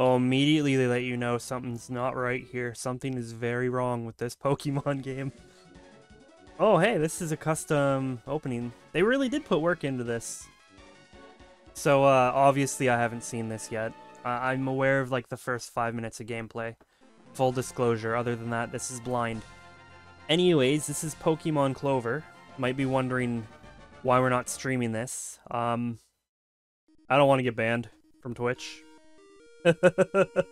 Oh, immediately they let you know something's not right here. Something is very wrong with this Pokemon game. Oh, hey, this is a custom opening. They really did put work into this. So, uh, obviously I haven't seen this yet. I'm aware of, like, the first five minutes of gameplay. Full disclosure, other than that, this is blind. Anyways, this is Pokemon Clover. Might be wondering why we're not streaming this. Um, I don't want to get banned from Twitch.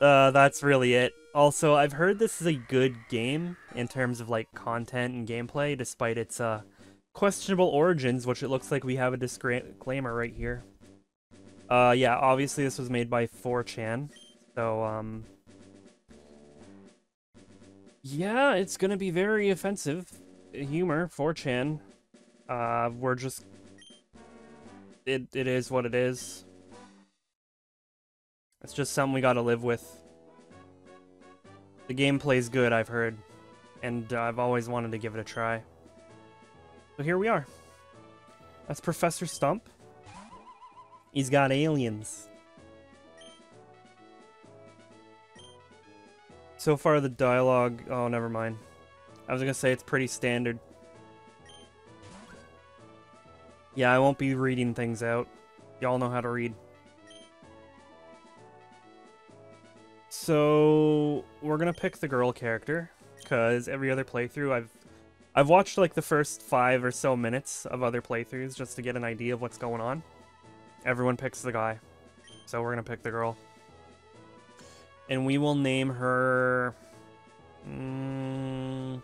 uh, that's really it. Also, I've heard this is a good game in terms of like content and gameplay, despite its uh, questionable origins, which it looks like we have a disclaimer right here. Uh, yeah, obviously this was made by 4chan, so um, yeah, it's gonna be very offensive humor, 4chan. Uh, we're just it it is what it is. It's just something we gotta live with. The gameplay's good, I've heard, and uh, I've always wanted to give it a try. So here we are. That's Professor Stump. He's got aliens. So far the dialogue... Oh, never mind. I was gonna say it's pretty standard. Yeah, I won't be reading things out. Y'all know how to read. So we're gonna pick the girl character because every other playthrough I've I've watched like the first five or so minutes of other playthroughs just to get an idea of what's going on. Everyone picks the guy, so we're gonna pick the girl, and we will name her. Mm,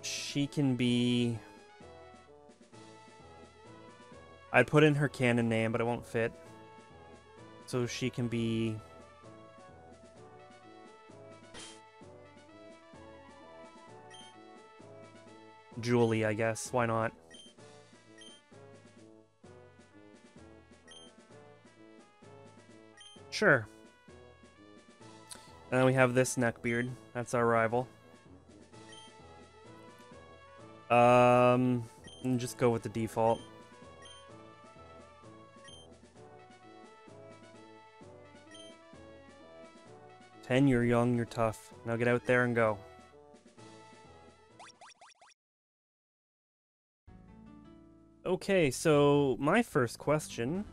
she can be I'd put in her canon name, but it won't fit. So she can be... Julie, I guess. Why not? Sure. And then we have this neckbeard. That's our rival. Um, just go with the default. 10, you're young, you're tough. Now get out there and go. Okay, so my first question.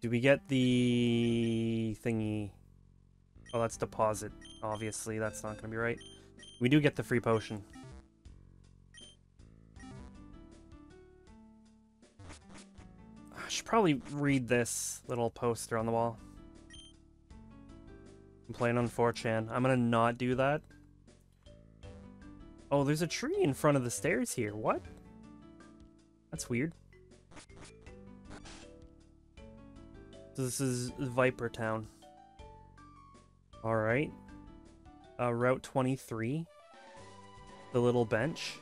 Do we get the thingy? Oh, that's deposit. Obviously, that's not going to be right. We do get the free potion. I should probably read this little poster on the wall. Complain on 4chan. I'm gonna not do that. Oh, there's a tree in front of the stairs here. What? That's weird. So this is Viper Town. Alright. Uh, Route 23. The little bench.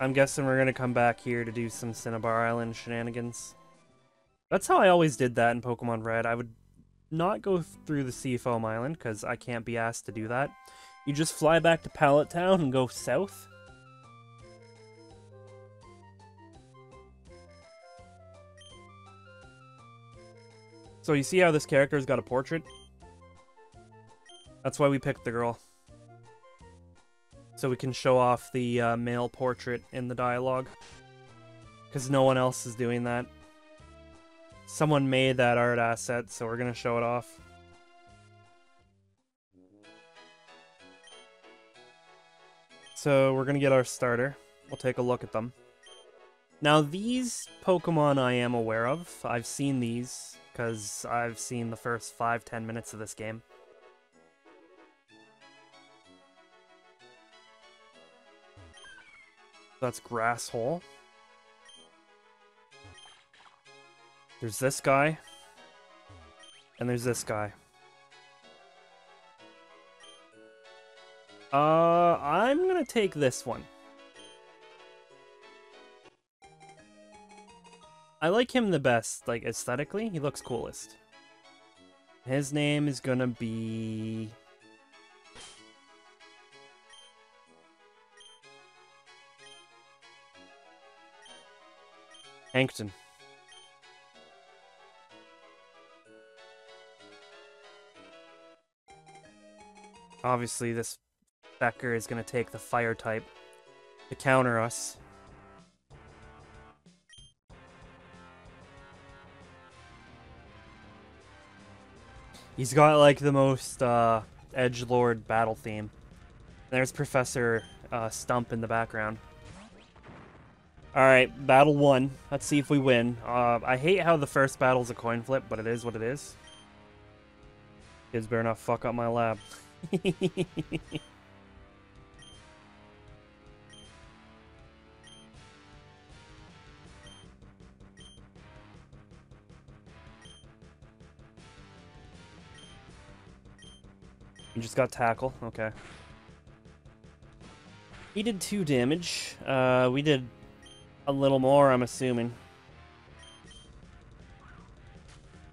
I'm guessing we're gonna come back here to do some Cinnabar Island shenanigans. That's how I always did that in Pokemon Red. I would not go through the Seafoam Island, because I can't be asked to do that. You just fly back to Pallet Town and go south. So you see how this character's got a portrait? That's why we picked the girl. So we can show off the uh, male portrait in the dialogue. Because no one else is doing that. Someone made that art asset, so we're going to show it off. So we're going to get our starter. We'll take a look at them. Now these Pokemon I am aware of. I've seen these because I've seen the first 5-10 minutes of this game. That's Grasshole. There's this guy. And there's this guy. Uh, I'm gonna take this one. I like him the best, like, aesthetically. He looks coolest. His name is gonna be... Hankton. Obviously, this Becker is going to take the fire type to counter us. He's got like the most uh, edge lord battle theme. There's Professor uh, Stump in the background. Alright, battle one. Let's see if we win. Uh, I hate how the first battle's a coin flip, but it is what it is. Kids better not fuck up my lab. You just got tackle, okay. He did two damage. Uh, we did a little more, I'm assuming.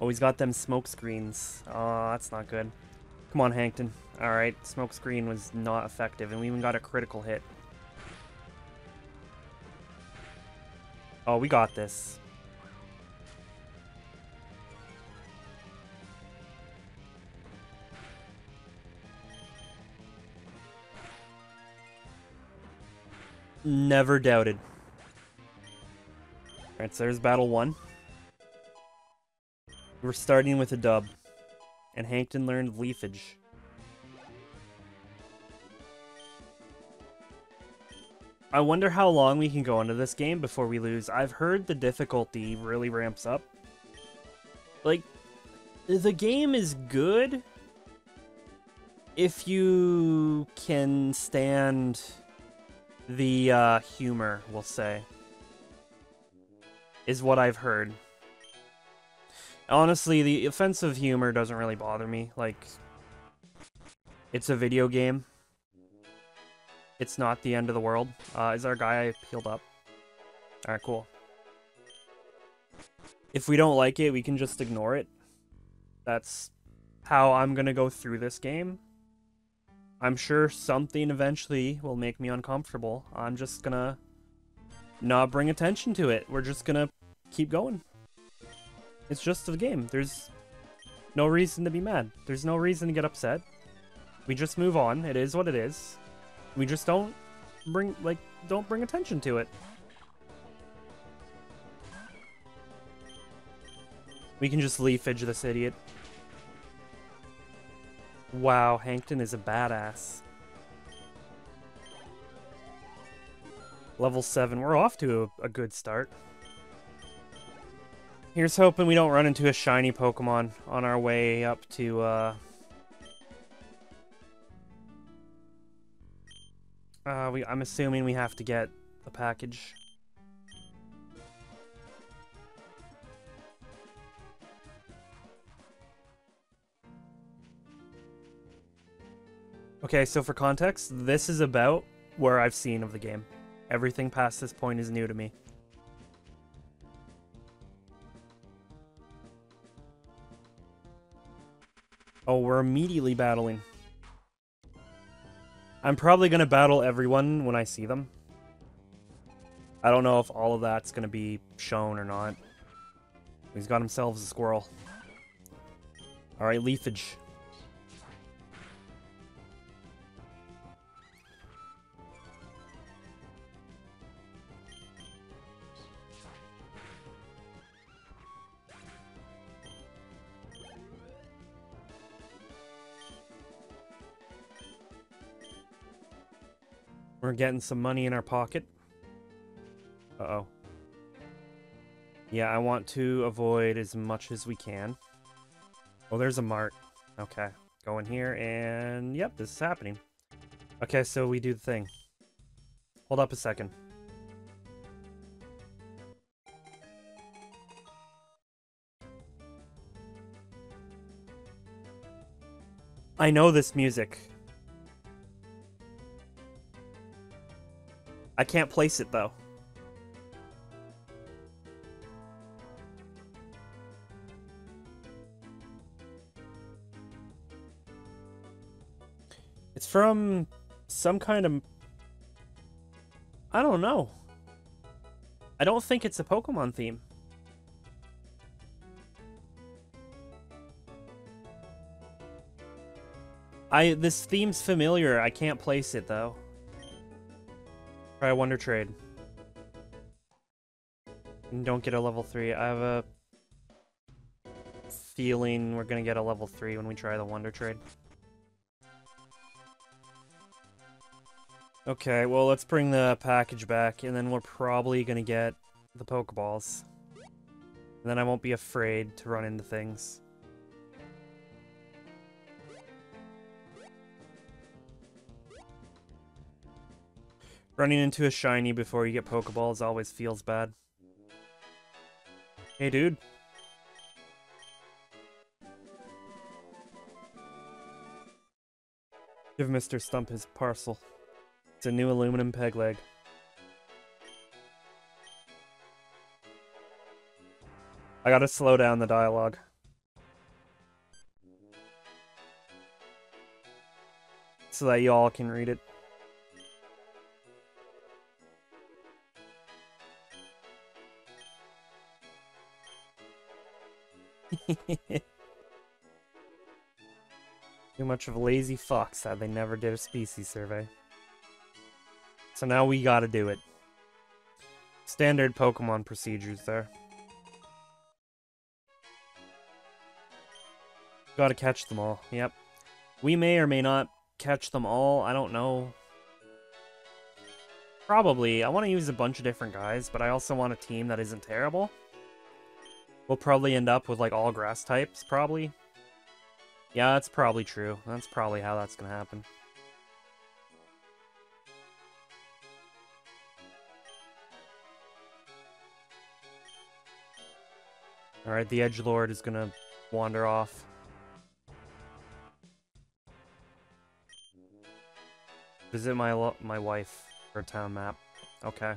Oh, he's got them smoke screens. Oh, that's not good. Come on, Hankton. Alright, smokescreen was not effective, and we even got a critical hit. Oh, we got this. Never doubted. Alright, so there's battle one. We're starting with a dub. And Hankton learned Leafage. I wonder how long we can go into this game before we lose. I've heard the difficulty really ramps up. Like, the game is good if you can stand the uh, humor, we'll say, is what I've heard. Honestly, the offensive humor doesn't really bother me. Like, it's a video game. It's not the end of the world. Uh, is our guy healed up? Alright, cool. If we don't like it, we can just ignore it. That's how I'm gonna go through this game. I'm sure something eventually will make me uncomfortable. I'm just gonna not bring attention to it. We're just gonna keep going. It's just a game. There's no reason to be mad. There's no reason to get upset. We just move on. It is what it is. We just don't bring, like, don't bring attention to it. We can just leafage this idiot. Wow, Hankton is a badass. Level 7. We're off to a, a, good start. Here's hoping we don't run into a shiny Pokemon on our way up to, uh... Uh, we, I'm assuming we have to get a package. Okay, so for context, this is about where I've seen of the game. Everything past this point is new to me. Oh, we're immediately battling. I'm probably going to battle everyone when I see them. I don't know if all of that's going to be shown or not. He's got himself a squirrel. Alright, leafage. We're getting some money in our pocket. Uh-oh. Yeah, I want to avoid as much as we can. Oh, there's a mart. Okay. Go in here, and yep, this is happening. Okay, so we do the thing. Hold up a second. I know this music. I can't place it though. It's from some kind of... I don't know. I don't think it's a Pokemon theme. I this theme's familiar. I can't place it though. Try a Wonder Trade. And don't get a level 3. I have a feeling we're gonna get a level 3 when we try the Wonder Trade. Okay, well let's bring the package back and then we're probably gonna get the Pokeballs. And then I won't be afraid to run into things. Running into a shiny before you get Pokeballs always feels bad. Hey, dude. Give Mr. Stump his parcel. It's a new aluminum peg leg. I gotta slow down the dialogue. So that y'all can read it. Too much of a lazy fox that they never did a species survey. So now we gotta do it. Standard Pokemon procedures there. Gotta catch them all, yep. We may or may not catch them all, I don't know. Probably. I want to use a bunch of different guys, but I also want a team that isn't terrible. We'll probably end up with like all grass types, probably. Yeah, that's probably true. That's probably how that's gonna happen. Alright, the Edge Lord is gonna wander off. Visit my my wife a town map. Okay.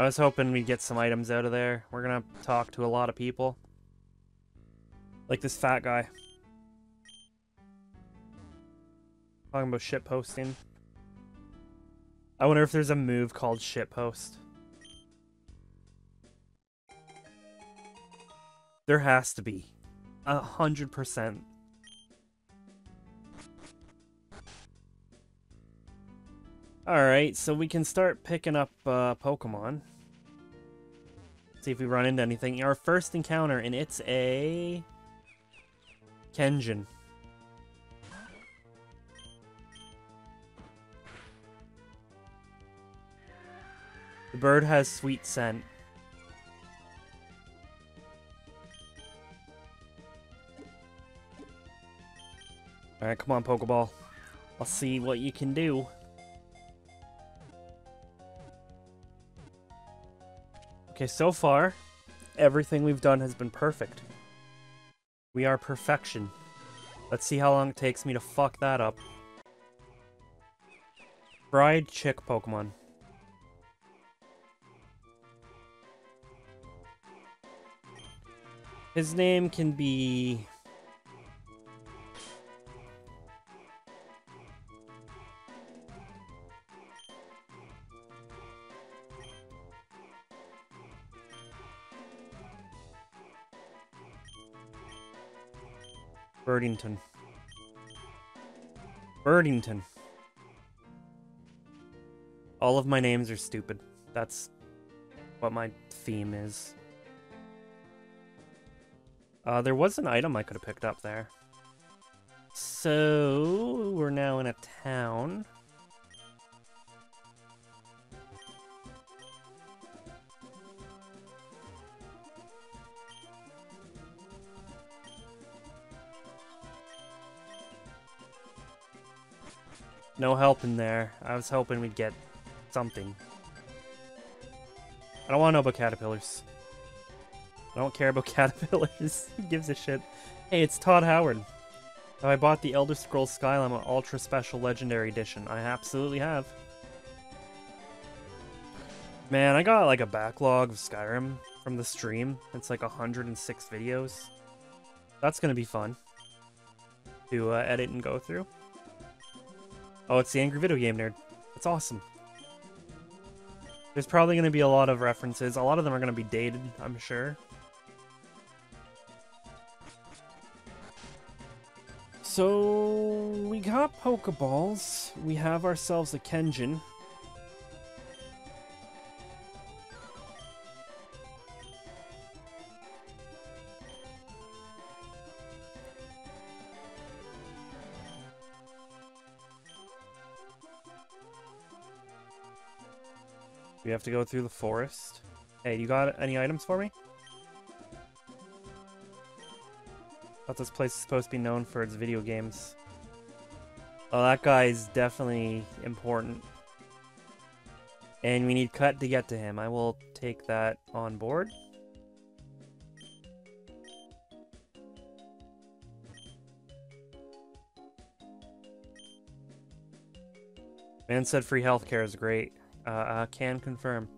I was hoping we'd get some items out of there. We're gonna talk to a lot of people. Like this fat guy. Talking about shit posting. I wonder if there's a move called shit post. There has to be. A hundred percent. Alright, so we can start picking up uh, Pokemon. See if we run into anything. Our first encounter, and it's a... Kenjin. The bird has sweet scent. Alright, come on, Pokeball. I'll see what you can do. Okay, so far, everything we've done has been perfect. We are perfection. Let's see how long it takes me to fuck that up. Bride Chick Pokemon. His name can be... Birdington. Birdington. All of my names are stupid. That's what my theme is. Uh, there was an item I could have picked up there. So, we're now in a town. No help in there. I was hoping we'd get something. I don't want to know about caterpillars. I don't care about caterpillars. Who gives a shit? Hey, it's Todd Howard. Have I bought the Elder Scrolls Skyrim Ultra Special Legendary Edition? I absolutely have. Man, I got like a backlog of Skyrim from the stream. It's like 106 videos. That's gonna be fun to uh, edit and go through. Oh, it's the Angry Video Game Nerd. That's awesome. There's probably going to be a lot of references. A lot of them are going to be dated, I'm sure. So, we got Pokeballs. We have ourselves a Kenjin. We have to go through the forest. Hey, you got any items for me? Thought this place is supposed to be known for its video games. Oh, that guy is definitely important. And we need cut to get to him. I will take that on board. Man said free healthcare is great. Uh, uh, can confirm.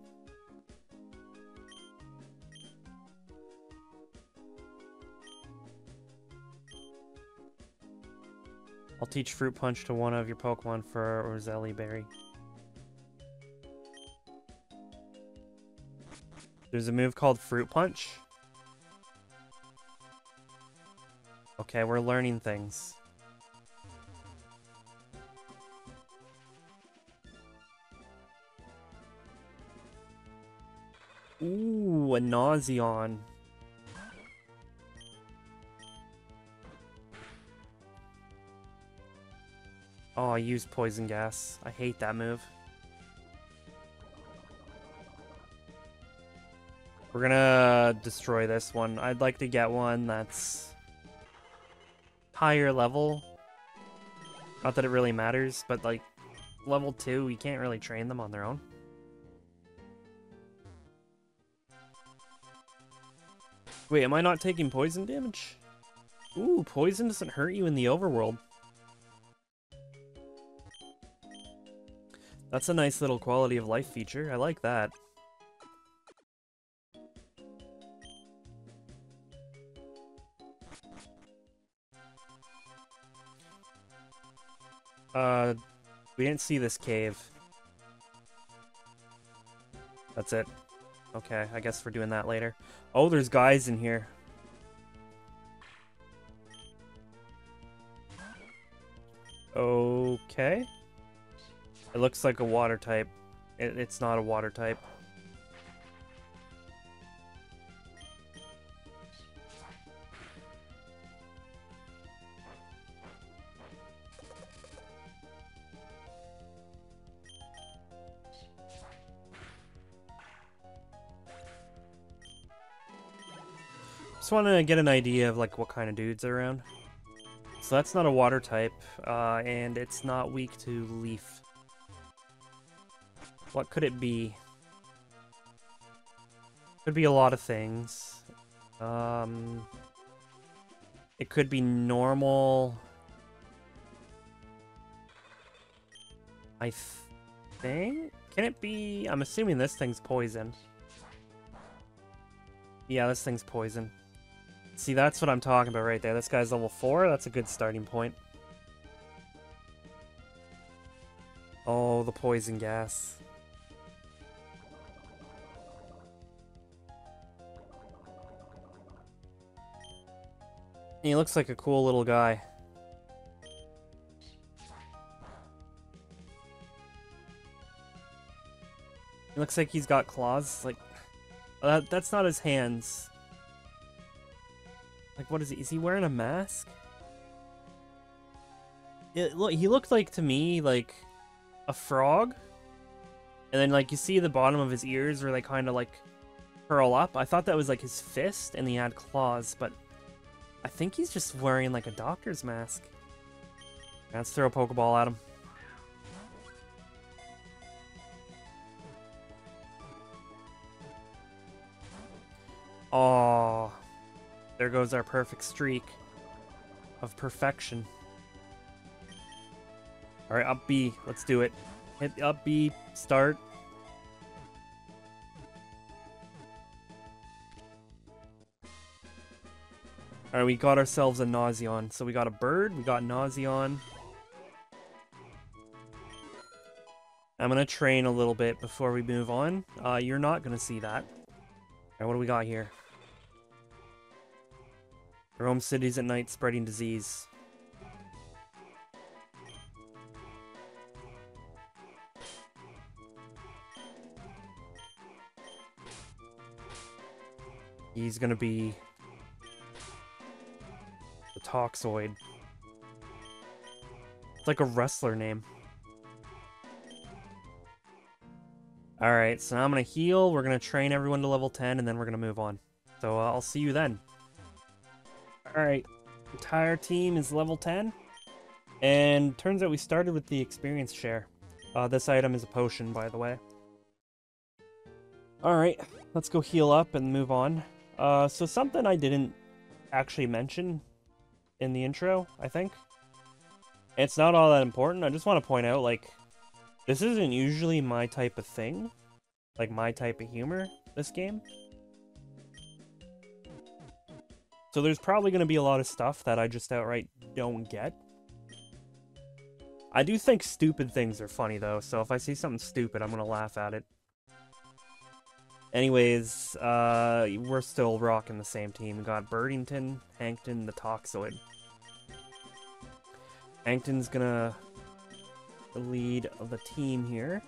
I'll teach Fruit Punch to one of your Pokemon for Roselia Berry. There's a move called Fruit Punch. Okay, we're learning things. A Nauseon. Oh, I used poison gas. I hate that move. We're gonna destroy this one. I'd like to get one that's higher level. Not that it really matters, but like level 2, we can't really train them on their own. Wait, am I not taking poison damage? Ooh, poison doesn't hurt you in the overworld. That's a nice little quality of life feature. I like that. Uh, we didn't see this cave. That's it. Okay, I guess we're doing that later. Oh, there's guys in here. Okay. It looks like a water type. It, it's not a water type. Just want to get an idea of like what kind of dudes are around. So that's not a water type, uh, and it's not weak to leaf. What could it be? Could be a lot of things. Um, it could be normal. I think? Can it be? I'm assuming this thing's poison. Yeah, this thing's poison. See, that's what I'm talking about right there. This guy's level 4. That's a good starting point. Oh, the poison gas. He looks like a cool little guy. He looks like he's got claws. Like, that, that's not his hands. Like, what is he? Is he wearing a mask? It, look, he looked like to me like a frog, and then like you see the bottom of his ears where they kind of like curl up. I thought that was like his fist, and he had claws, but I think he's just wearing like a doctor's mask. Let's throw a Pokeball at him. Oh, there goes our perfect streak of perfection. All right, up B. Let's do it. Hit up B, start. All right, we got ourselves a Nauseon. So we got a bird, we got Nauseon. I'm going to train a little bit before we move on. Uh, you're not going to see that. All right, what do we got here? Roam cities at night spreading disease. He's gonna be the Toxoid. It's like a wrestler name. Alright, so now I'm gonna heal, we're gonna train everyone to level 10, and then we're gonna move on. So uh, I'll see you then. Alright, entire team is level 10. And turns out we started with the experience share. Uh, this item is a potion, by the way. Alright, let's go heal up and move on. Uh, so something I didn't actually mention in the intro, I think. It's not all that important. I just want to point out, like, this isn't usually my type of thing. Like, my type of humor, this game. So there's probably going to be a lot of stuff that I just outright don't get. I do think stupid things are funny, though, so if I see something stupid, I'm going to laugh at it. Anyways, uh, we're still rocking the same team. We got Birdington, Hankton, the Toxoid. Hankton's gonna lead the team here.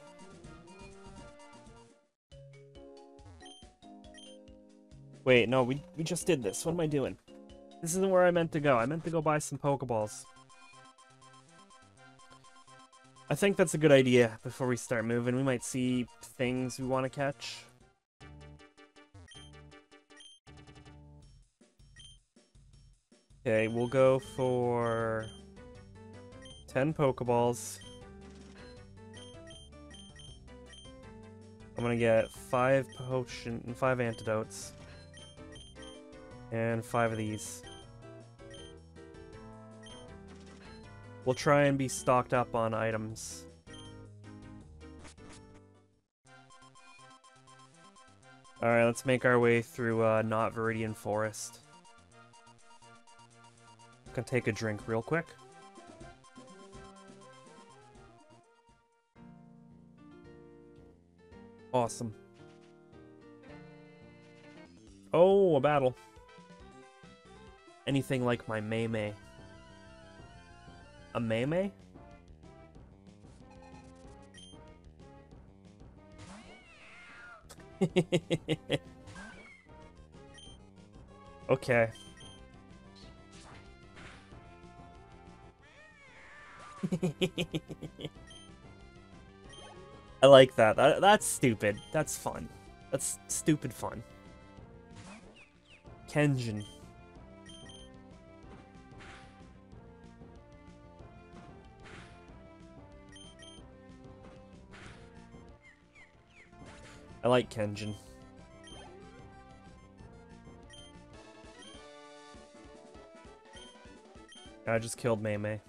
Wait, no, we, we just did this. What am I doing? This isn't where I meant to go. I meant to go buy some Pokeballs. I think that's a good idea before we start moving. We might see things we want to catch. Okay, we'll go for 10 Pokeballs. I'm gonna get 5 potion, 5 antidotes. And 5 of these. We'll try and be stocked up on items. Alright, let's make our way through uh, Not Viridian Forest. Gonna take a drink real quick. Awesome. Oh, a battle. Anything like my Maymay. A Maymay? okay. I like that. that. That's stupid. That's fun. That's stupid fun. Kenjin. I like Kenjin. I just killed Mei Mei.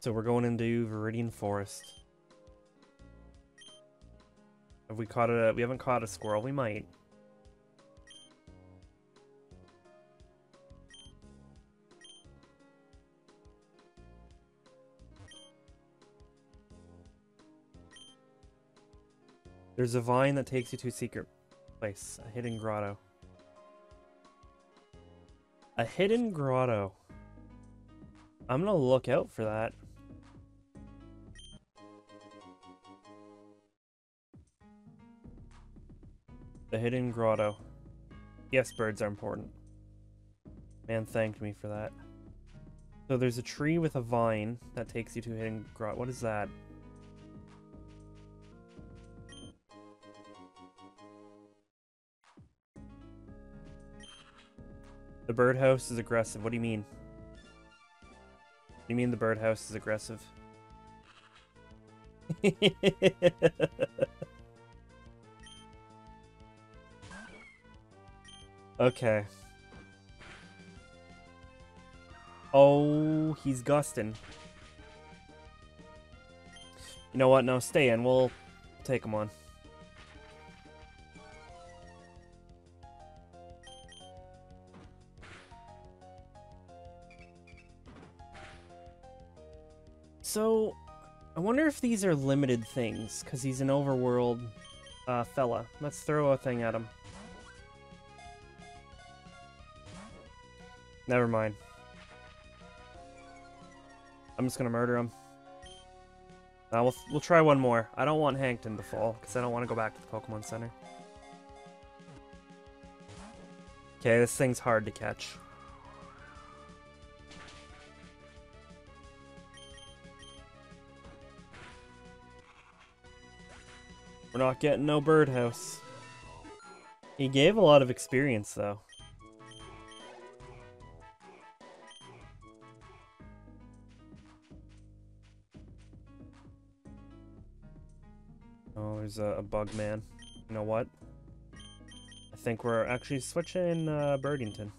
So we're going into Viridian Forest. Have we caught a... We haven't caught a squirrel. We might. There's a vine that takes you to a secret place, a hidden grotto. A hidden grotto. I'm gonna look out for that. The hidden grotto. Yes, birds are important. Man thanked me for that. So there's a tree with a vine that takes you to a hidden grotto. What is that? Birdhouse is aggressive. What do you mean? You mean the birdhouse is aggressive? okay. Oh, he's gusting. You know what? No, stay in. We'll take him on. So, I wonder if these are limited things, because he's an overworld uh, fella. Let's throw a thing at him. Never mind. I'm just gonna murder him. Uh, we'll, we'll try one more. I don't want Hankton to fall, because I don't want to go back to the Pokemon Center. Okay, this thing's hard to catch. We're not getting no birdhouse. He gave a lot of experience, though. Oh, there's a, a bug man. You know what? I think we're actually switching uh, Birdington.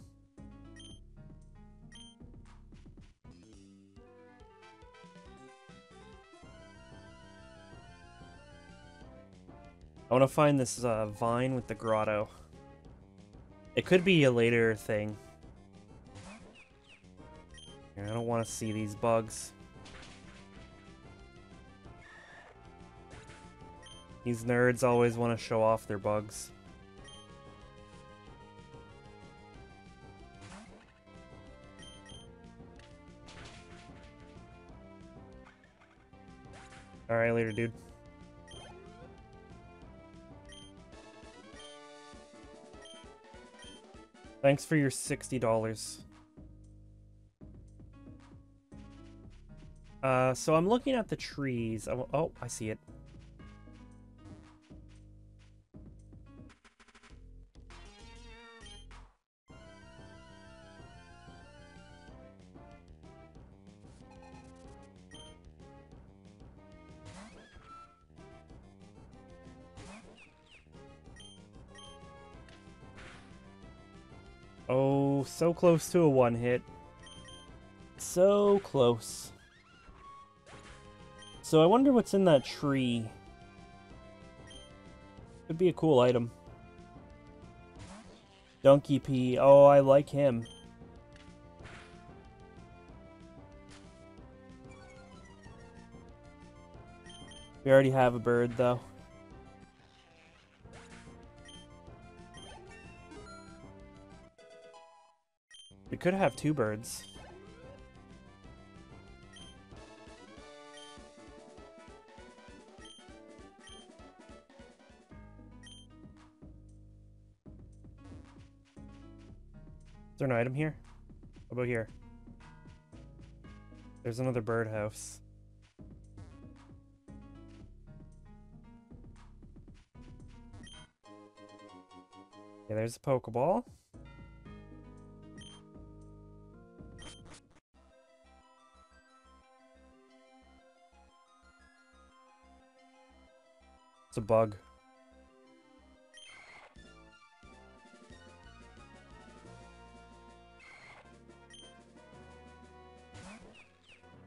I want to find this uh, vine with the grotto. It could be a later thing. I don't want to see these bugs. These nerds always want to show off their bugs. Alright, later, dude. Thanks for your $60. Uh, so I'm looking at the trees. Oh, oh, I see it. So close to a one hit. So close. So I wonder what's in that tree. Could be a cool item. Donkey P. Oh, I like him. We already have a bird, though. We could have two birds. Is there an item here? How about here? There's another birdhouse. Yeah, there's a Pokeball. A bug.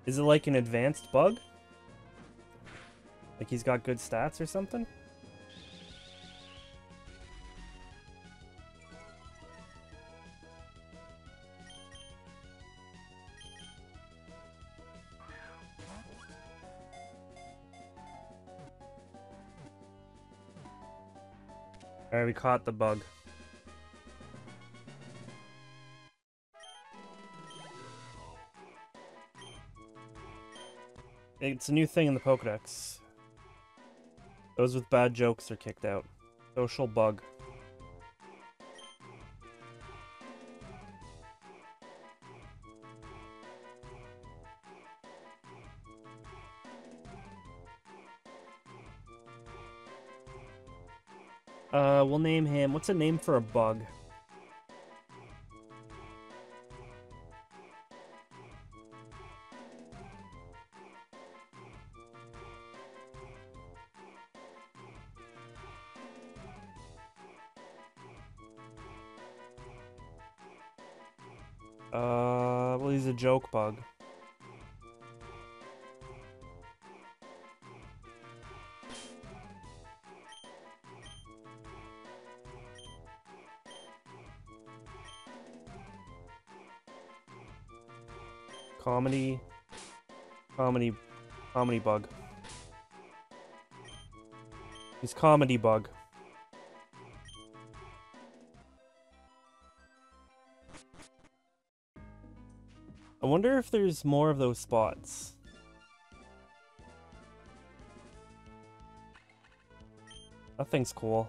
Is it like an advanced bug? Like he's got good stats or something? We caught the bug. It's a new thing in the Pokedex. Those with bad jokes are kicked out. Social bug. A name for a bug? Comedy. Bug. He's comedy bug. I wonder if there's more of those spots. That thing's cool.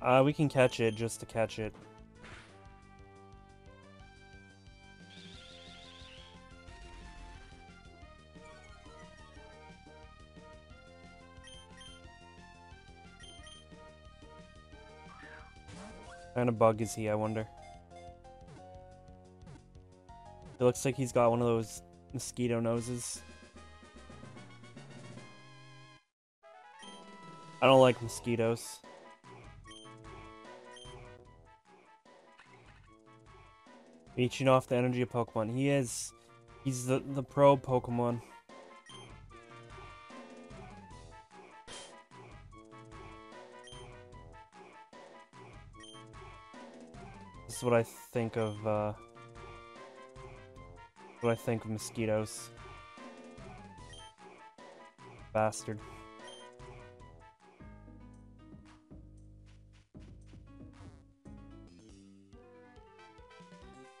Uh, we can catch it just to catch it. Bug is he, I wonder? It looks like he's got one of those mosquito noses. I don't like mosquitoes. Leeching off the energy of Pokemon. He is... He's the, the pro Pokemon. This is what I think of, uh... What I think of mosquitoes. Bastard.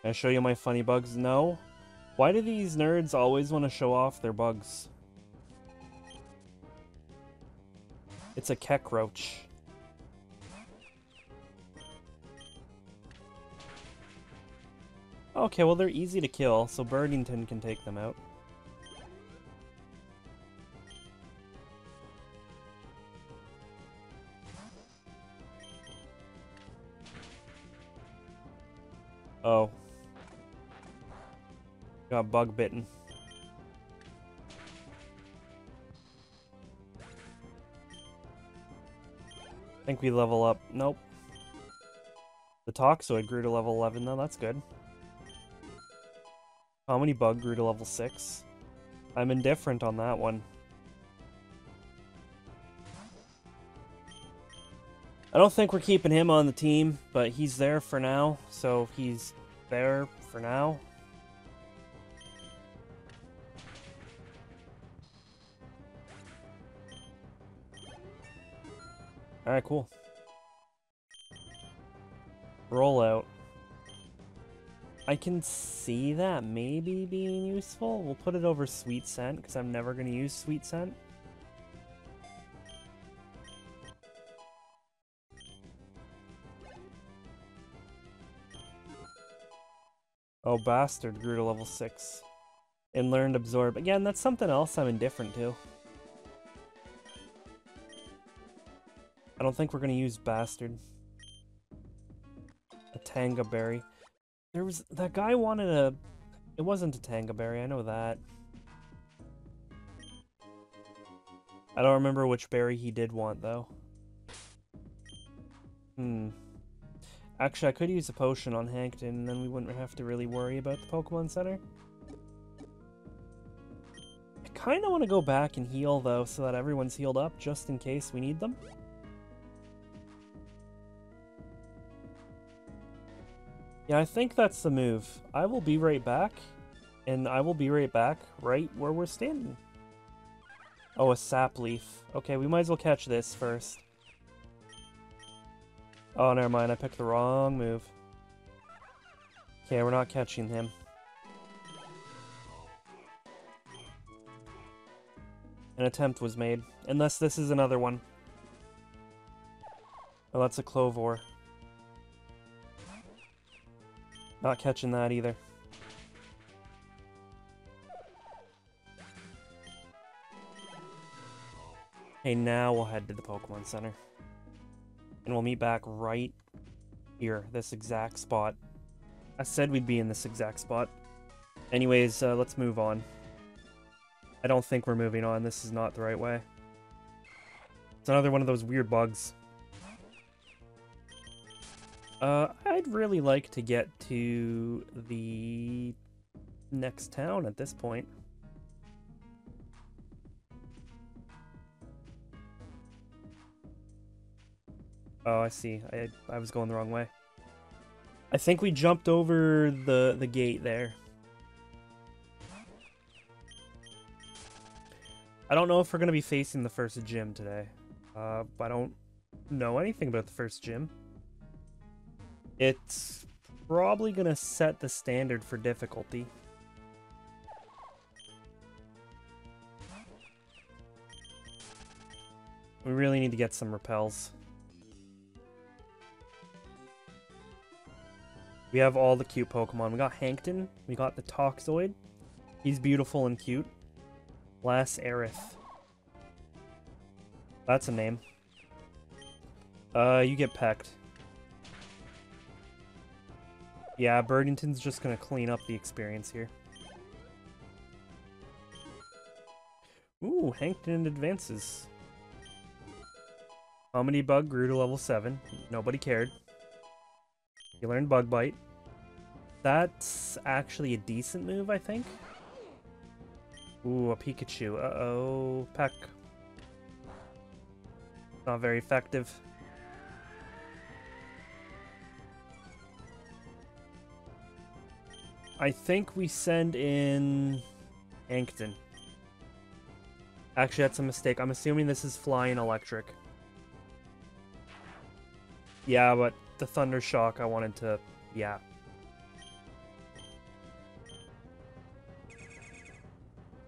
Can I show you my funny bugs? No. Why do these nerds always want to show off their bugs? It's a Kekroach. Okay, well they're easy to kill, so Birdington can take them out. Oh. Got bug bitten. I think we level up. Nope. The Toxoid grew to level 11 though, that's good. Comedy Bug grew to level 6. I'm indifferent on that one. I don't think we're keeping him on the team, but he's there for now, so he's there for now. Alright, cool. Rollout. I can see that maybe being useful. We'll put it over Sweet Scent, because I'm never going to use Sweet Scent. Oh, Bastard grew to level 6. And learned Absorb. Again, that's something else I'm indifferent to. I don't think we're going to use Bastard. A Tanga Berry. There was... That guy wanted a... It wasn't a Tanga Berry, I know that. I don't remember which berry he did want, though. Hmm. Actually, I could use a potion on Hankton, and then we wouldn't have to really worry about the Pokemon Center. I kind of want to go back and heal, though, so that everyone's healed up, just in case we need them. Yeah, I think that's the move. I will be right back, and I will be right back right where we're standing. Oh, a sap leaf. Okay, we might as well catch this first. Oh, never mind. I picked the wrong move. Okay, we're not catching him. An attempt was made. Unless this is another one. Oh, that's a Clovor. Not catching that either. Okay, now we'll head to the Pokemon Center. And we'll meet back right here, this exact spot. I said we'd be in this exact spot. Anyways, uh, let's move on. I don't think we're moving on. This is not the right way. It's another one of those weird bugs. Uh, I'd really like to get to the next town at this point. Oh, I see. I, I was going the wrong way. I think we jumped over the, the gate there. I don't know if we're going to be facing the first gym today. Uh, I don't know anything about the first gym. It's probably going to set the standard for difficulty. We really need to get some repels. We have all the cute Pokemon. We got Hankton. We got the Toxoid. He's beautiful and cute. Last Aerith. That's a name. Uh, you get pecked. Yeah, Birdington's just gonna clean up the experience here. Ooh, Hankton advances. Comedy Bug grew to level 7. Nobody cared. He learned Bug Bite. That's actually a decent move, I think. Ooh, a Pikachu. Uh-oh. Peck. Not very effective. I think we send in Hankton. Actually, that's a mistake. I'm assuming this is flying electric. Yeah, but the Thunder Shock I wanted to... Yeah.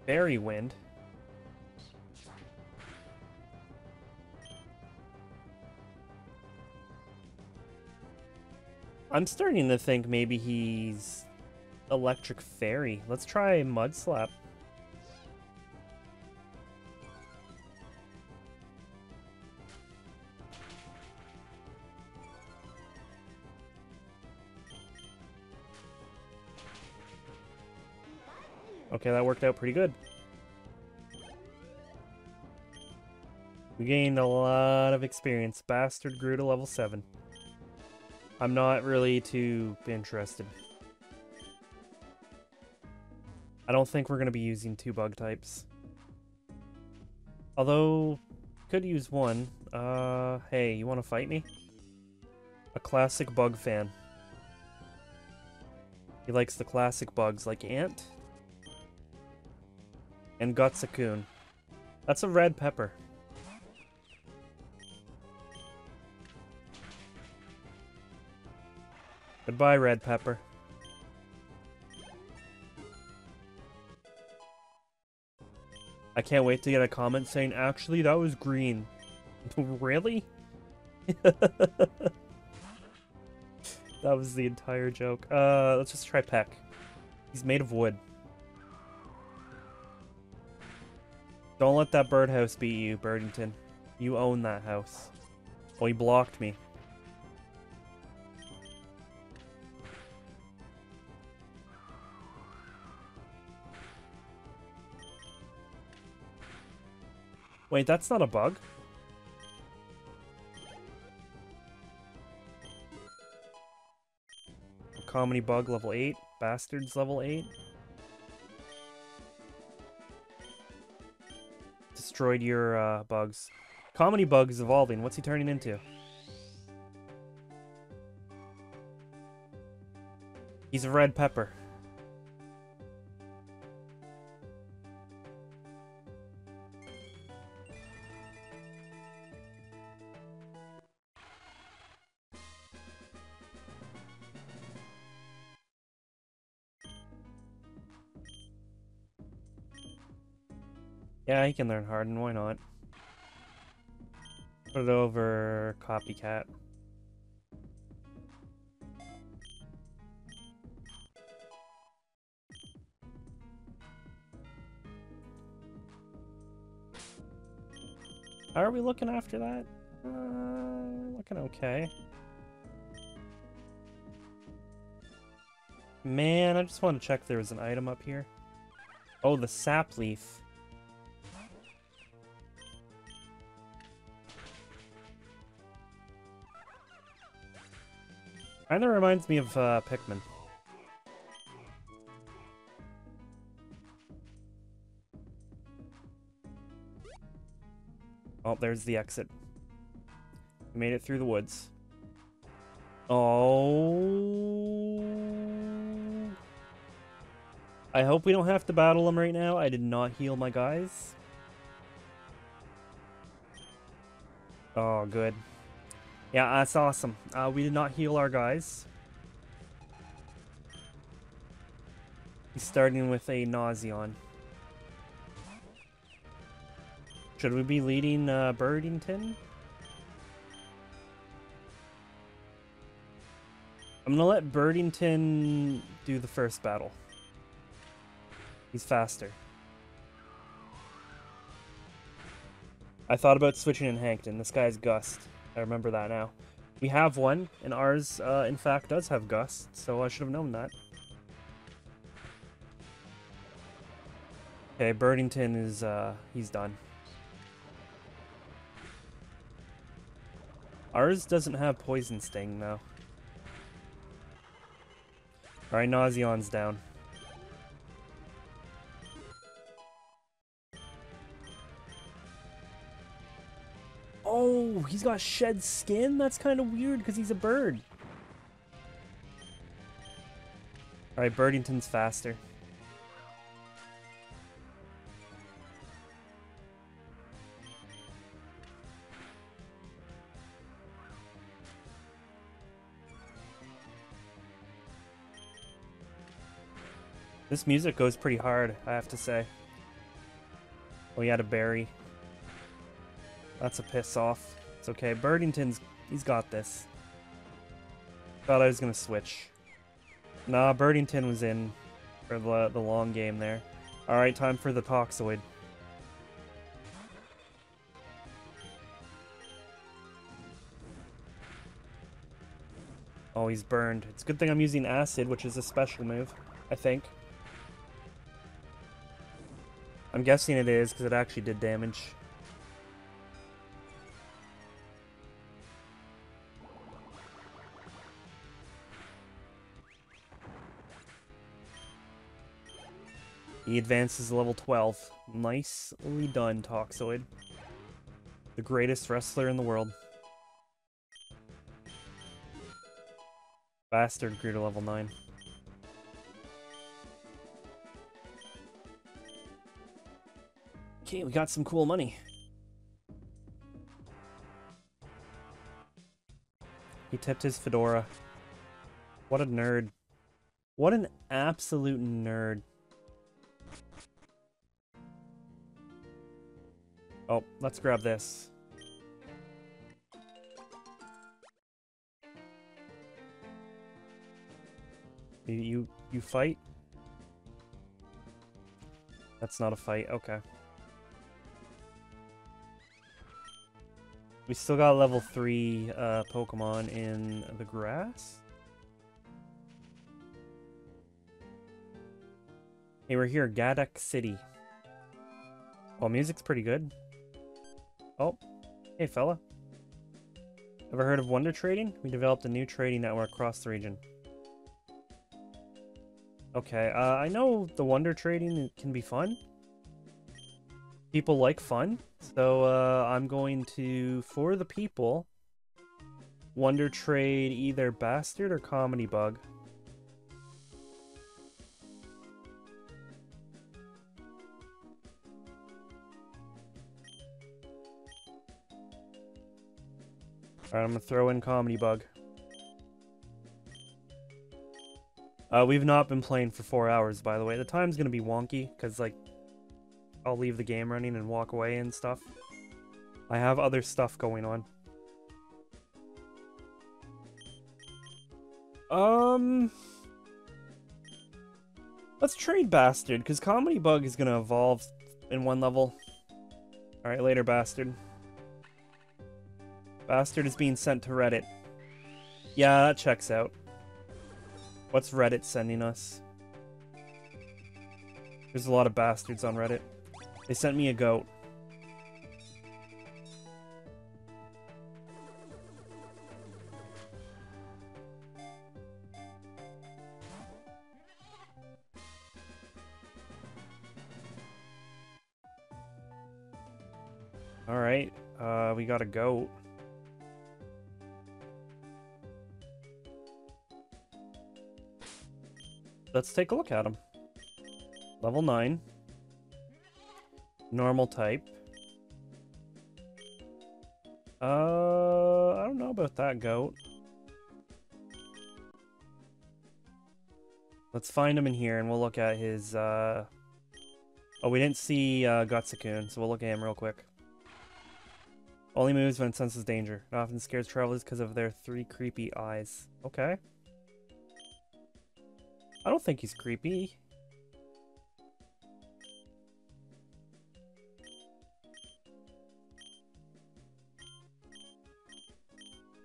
Fairy Wind. I'm starting to think maybe he's Electric Fairy. Let's try Mud Slap. Okay, that worked out pretty good. We gained a lot of experience. Bastard grew to level 7. I'm not really too interested. I don't think we're going to be using two bug types. Although, could use one. Uh, hey, you want to fight me? A classic bug fan. He likes the classic bugs like Ant and Gotsakun. That's a red pepper. Goodbye, red pepper. I can't wait to get a comment saying, actually, that was green. really? that was the entire joke. Uh, let's just try Peck. He's made of wood. Don't let that birdhouse beat you, Birdington. You own that house. Oh, he blocked me. Wait, that's not a bug? Comedy bug level 8. Bastards level 8. destroyed your uh, bugs. Comedy bug is evolving. What's he turning into? He's a red pepper. Yeah, he can learn Harden, why not? Put it over Copycat. How are we looking after that? Uh, looking okay. Man, I just want to check there was an item up here. Oh, the sap leaf. Kinda reminds me of uh, Pikmin. Oh, there's the exit. We made it through the woods. Oh. I hope we don't have to battle them right now. I did not heal my guys. Oh, good. Yeah, that's awesome. Uh, we did not heal our guys. He's starting with a Nauseon. Should we be leading uh, Birdington? I'm gonna let Birdington do the first battle. He's faster. I thought about switching in Hankton. This guy's Gust. I remember that now. We have one, and ours, uh, in fact, does have Gust, so I should have known that. Okay, Birdington is, uh, he's done. Ours doesn't have Poison Sting, though. Alright, Nauseon's down. Oh, he's got shed skin? That's kind of weird because he's a bird. Alright, Birdington's faster. This music goes pretty hard, I have to say. Oh, he had a berry. That's a piss off. It's okay. Birdington's... He's got this. Thought I was gonna switch. Nah, Birdington was in for the, the long game there. Alright, time for the Toxoid. Oh, he's burned. It's a good thing I'm using Acid, which is a special move, I think. I'm guessing it is, because it actually did damage. He advances to level 12. Nicely done, Toxoid. The greatest wrestler in the world. Bastard grew to level 9. Okay, we got some cool money. He tipped his fedora. What a nerd. What an absolute nerd. Oh, let's grab this. You, you, fight? That's not a fight, okay. We still got level 3 uh, Pokemon in the grass. Hey, we're here, Gadok City. Well, music's pretty good. Oh, hey fella. Ever heard of Wonder Trading? We developed a new trading network across the region. Okay, uh, I know the Wonder Trading can be fun. People like fun. So uh, I'm going to, for the people, Wonder Trade either Bastard or Comedy Bug. Alright, I'm gonna throw in Comedy Bug. Uh, we've not been playing for four hours, by the way. The time's gonna be wonky, because, like, I'll leave the game running and walk away and stuff. I have other stuff going on. Um... Let's trade Bastard, because Comedy Bug is going to evolve in one level. Alright, later, Bastard. Bastard is being sent to Reddit. Yeah, that checks out. What's Reddit sending us? There's a lot of bastards on Reddit. They sent me a goat. Alright, uh, we got a goat. Let's take a look at him. Level 9 normal type. Uh, I don't know about that goat. Let's find him in here and we'll look at his, uh... Oh, we didn't see uh, so we'll look at him real quick. Only moves when it senses danger. It often scares travelers because of their three creepy eyes. Okay. I don't think he's creepy.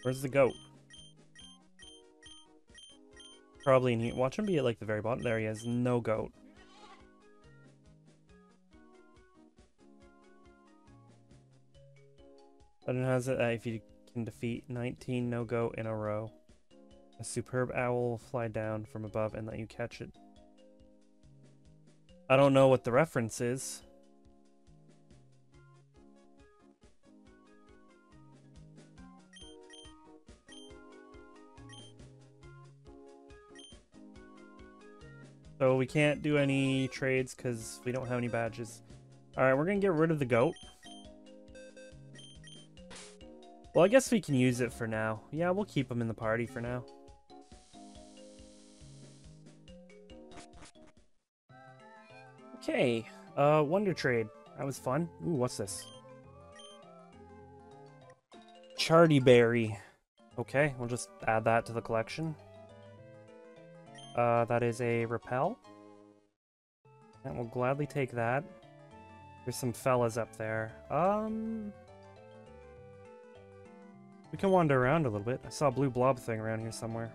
Where's the goat? Probably in here. Watch him be at like the very bottom. There he is. No goat. Legend has it that if you can defeat 19 no goat in a row, a superb owl will fly down from above and let you catch it. I don't know what the reference is. So we can't do any trades because we don't have any badges. Alright, we're going to get rid of the goat. Well, I guess we can use it for now. Yeah, we'll keep him in the party for now. Okay, uh, Wonder Trade. That was fun. Ooh, what's this? Charti Berry. Okay, we'll just add that to the collection. Uh, that is a repel. And we'll gladly take that. There's some fellas up there. Um... We can wander around a little bit. I saw a blue blob thing around here somewhere.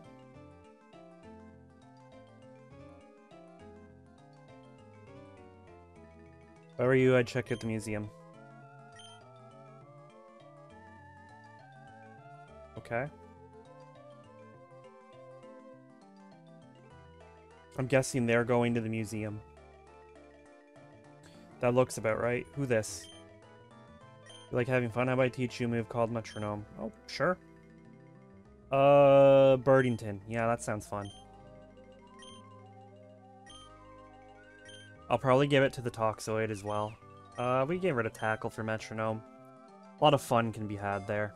I were you, I'd check at the museum. Okay. I'm guessing they're going to the museum. That looks about right. Who this? You like having fun? How about I teach you a move called Metronome? Oh, sure. Uh, Birdington. Yeah, that sounds fun. I'll probably give it to the Toxoid as well. Uh, we get rid of Tackle for Metronome. A lot of fun can be had there.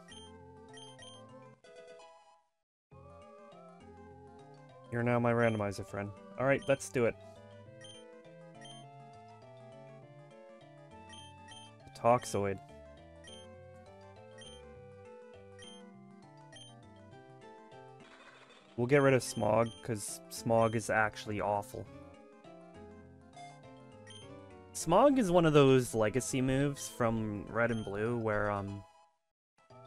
You're now my randomizer friend. Alright, let's do it. Toxoid. We'll get rid of Smog, because Smog is actually awful. Smog is one of those legacy moves from Red and Blue where, um...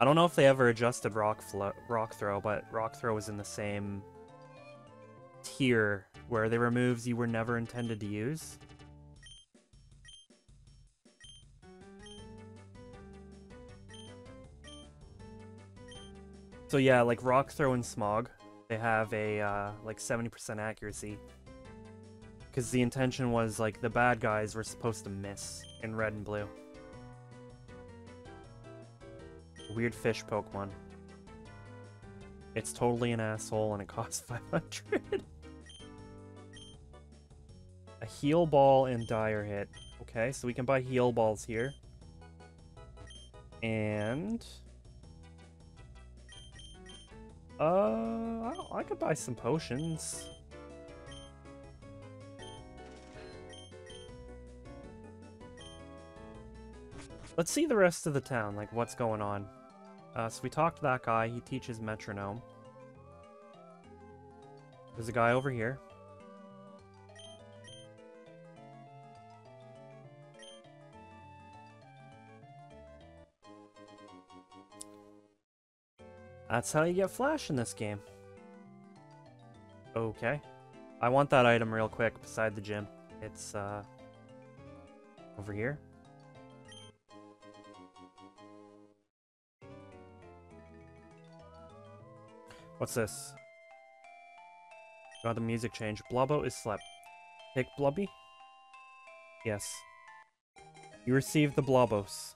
I don't know if they ever adjusted Rock, rock Throw, but Rock Throw was in the same tier where they were moves you were never intended to use. So yeah, like Rock Throw and Smog they have a uh, like 70% accuracy. Because the intention was like the bad guys were supposed to miss in red and blue. Weird fish Pokemon. It's totally an asshole and it costs 500. a heal ball and dire hit. Okay, so we can buy heal balls here. And uh, I, I could buy some potions. Let's see the rest of the town, like what's going on. Uh, so we talked to that guy, he teaches metronome. There's a guy over here. That's how you get flash in this game. Okay. I want that item real quick beside the gym. It's, uh, over here. What's this? Got the music change. Blobbo is slept. Take Blobby? Yes. You receive the Blobos.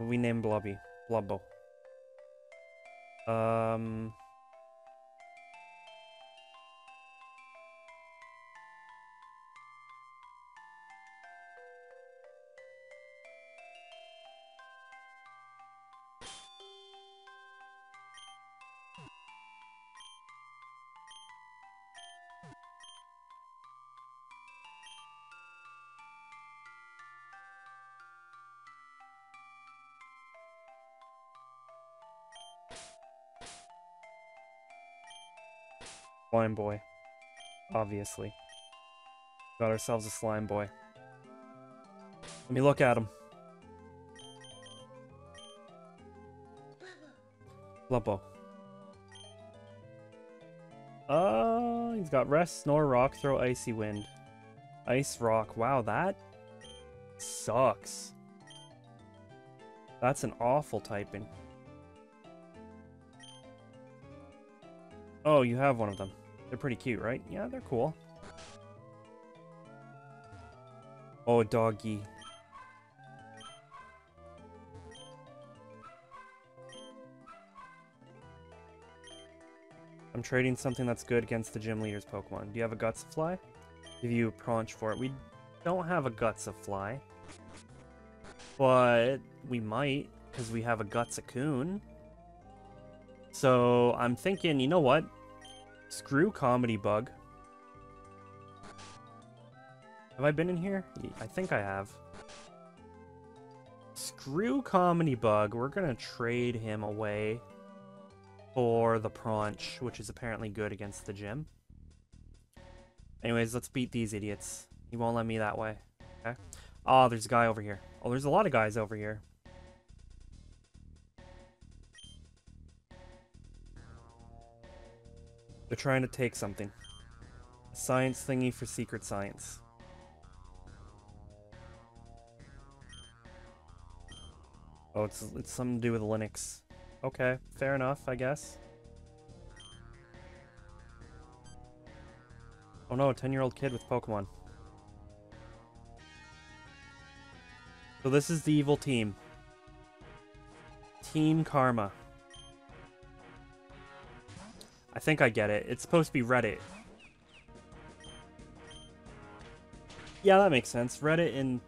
We name Blobby. Blobbo. Um... Slime boy. Obviously. Got ourselves a slime boy. Let me look at him. Lumpo. Uh, he's got rest, snore, rock, throw, icy wind. Ice rock. Wow, that sucks. That's an awful typing. Oh, you have one of them. They're pretty cute, right? Yeah, they're cool. Oh, doggy. I'm trading something that's good against the gym leader's Pokemon. Do you have a Gutsafly? Give you a Pronch for it. We don't have a Gutsafly. But we might, because we have a Gutsakun. So I'm thinking, you know what? Screw Comedy Bug. Have I been in here? I think I have. Screw Comedy Bug. We're gonna trade him away for the Pronch, which is apparently good against the gym. Anyways, let's beat these idiots. He won't let me that way. Okay. Oh, there's a guy over here. Oh, there's a lot of guys over here. They're trying to take something. A science thingy for secret science. Oh, it's, it's something to do with Linux. Okay, fair enough, I guess. Oh no, a 10-year-old kid with Pokemon. So this is the evil team. Team Karma. I think I get it. It's supposed to be Reddit. Yeah, that makes sense. Reddit and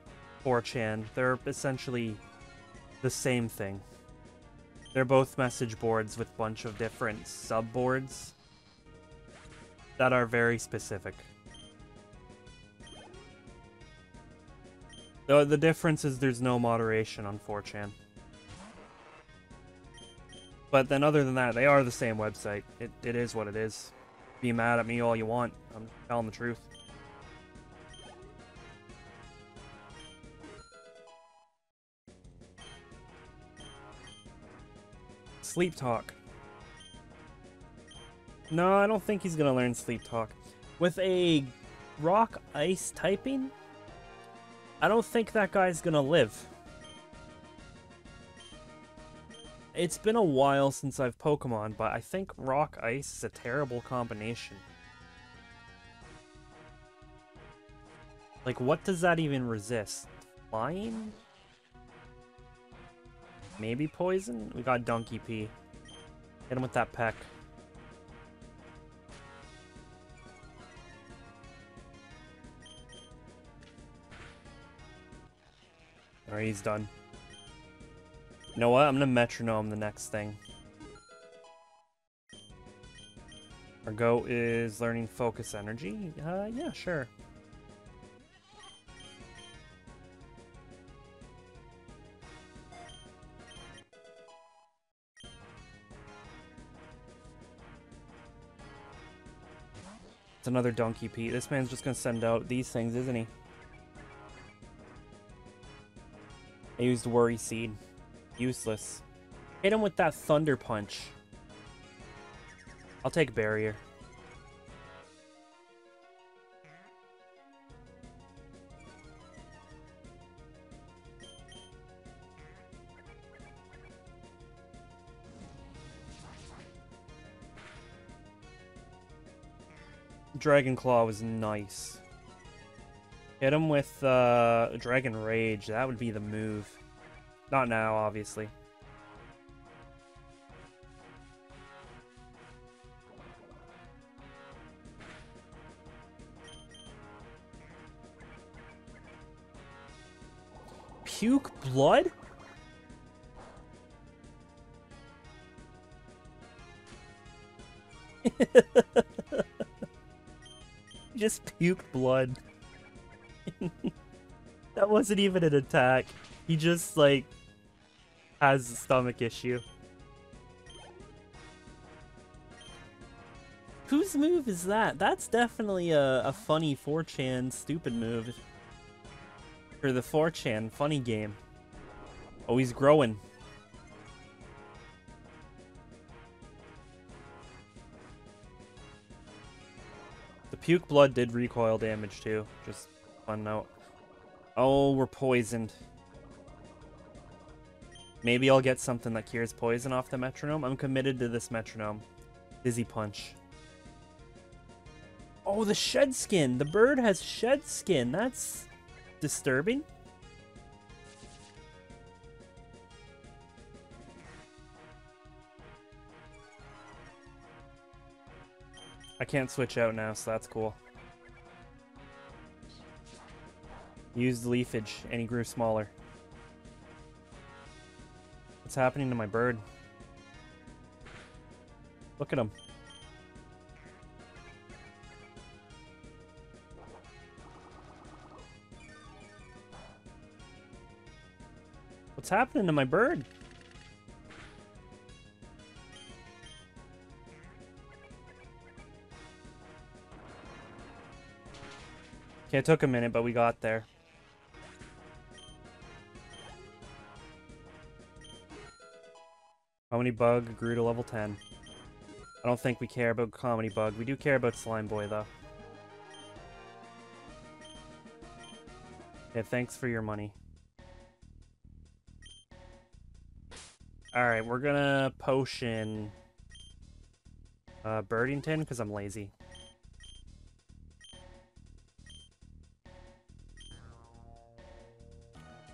4chan, they're essentially the same thing. They're both message boards with a bunch of different subboards that are very specific. The, the difference is there's no moderation on 4chan. But then other than that, they are the same website. It, it is what it is. Be mad at me all you want. I'm telling the truth. Sleep talk. No, I don't think he's gonna learn sleep talk. With a rock ice typing, I don't think that guy's gonna live. It's been a while since I've Pokemon, but I think rock ice is a terrible combination. Like, what does that even resist? Flying? Maybe poison? We got Donkey P. Hit him with that peck. Alright, he's done. You know what? I'm gonna metronome the next thing. Our go is learning focus energy. Uh, yeah, sure. It's another Donkey Pete. This man's just gonna send out these things, isn't he? I used Worry Seed. Useless. Hit him with that Thunder Punch. I'll take Barrier. Dragon Claw was nice. Hit him with uh, Dragon Rage. That would be the move. Not now, obviously. Puke blood? Just puke blood. that wasn't even an attack. He just, like, has a stomach issue. Whose move is that? That's definitely a, a funny 4chan stupid move. For the 4chan funny game. Oh, he's growing. The puke blood did recoil damage too. Just fun note. Oh, we're poisoned. Maybe I'll get something that cures poison off the metronome. I'm committed to this metronome. Dizzy punch. Oh, the shed skin. The bird has shed skin. That's disturbing. I can't switch out now, so that's cool. Used leafage, and he grew smaller. What's happening to my bird? Look at him. What's happening to my bird? Okay, it took a minute, but we got there. Comedy Bug grew to level 10. I don't think we care about Comedy Bug. We do care about Slime Boy, though. Yeah, thanks for your money. Alright, we're gonna potion uh, Birdington because I'm lazy.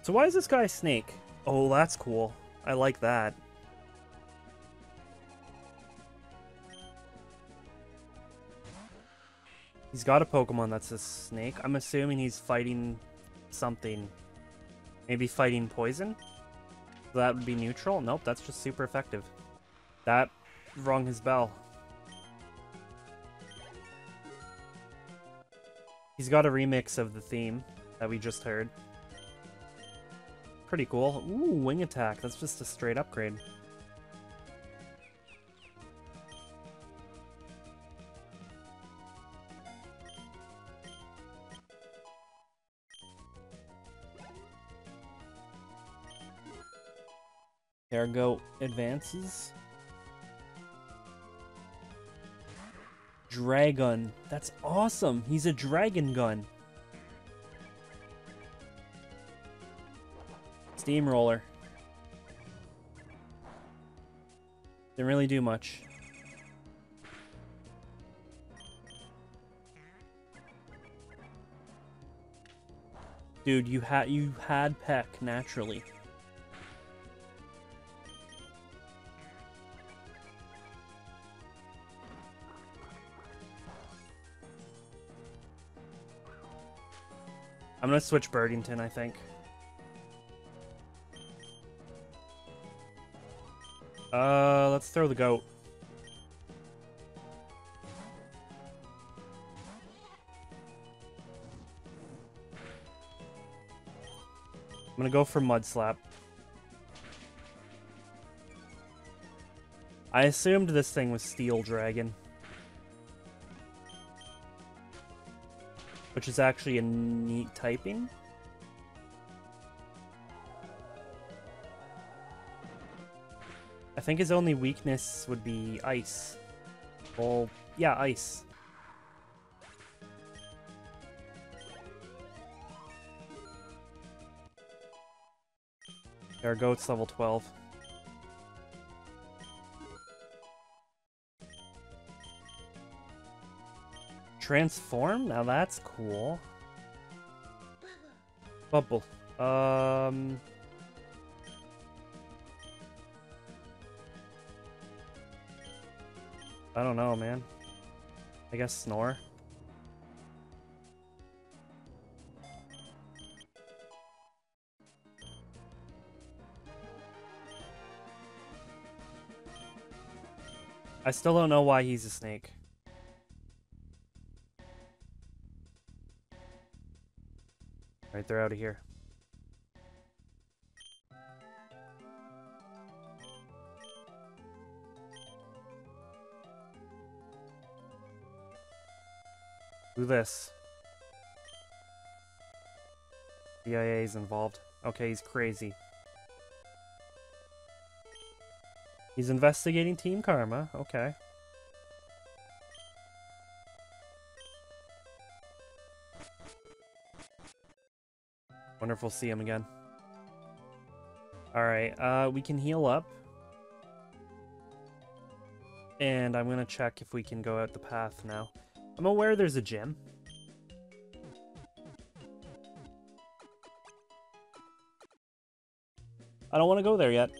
So why is this guy snake? Oh, that's cool. I like that. He's got a Pokemon that's a snake. I'm assuming he's fighting something. Maybe fighting poison? So that would be neutral? Nope, that's just super effective. That rung his bell. He's got a remix of the theme that we just heard. Pretty cool. Ooh, wing attack. That's just a straight upgrade. Ergo advances. Dragon. That's awesome. He's a dragon gun. Steamroller. Didn't really do much. Dude, you had you had Peck naturally. I'm gonna switch Birdington, I think. Uh, let's throw the goat. I'm gonna go for Mud Slap. I assumed this thing was Steel Dragon. Which is actually a neat typing. I think his only weakness would be ice. Well, yeah, ice. Our goat's level 12. Transform? Now that's cool. Bubble. Um... I don't know, man. I guess snore. I still don't know why he's a snake. Right, they're out of here. Do this. CIA is involved. Okay, he's crazy. He's investigating Team Karma. Okay. Wonder if we'll see him again. Alright, uh, we can heal up. And I'm gonna check if we can go out the path now. I'm aware there's a gym. I don't want to go there yet.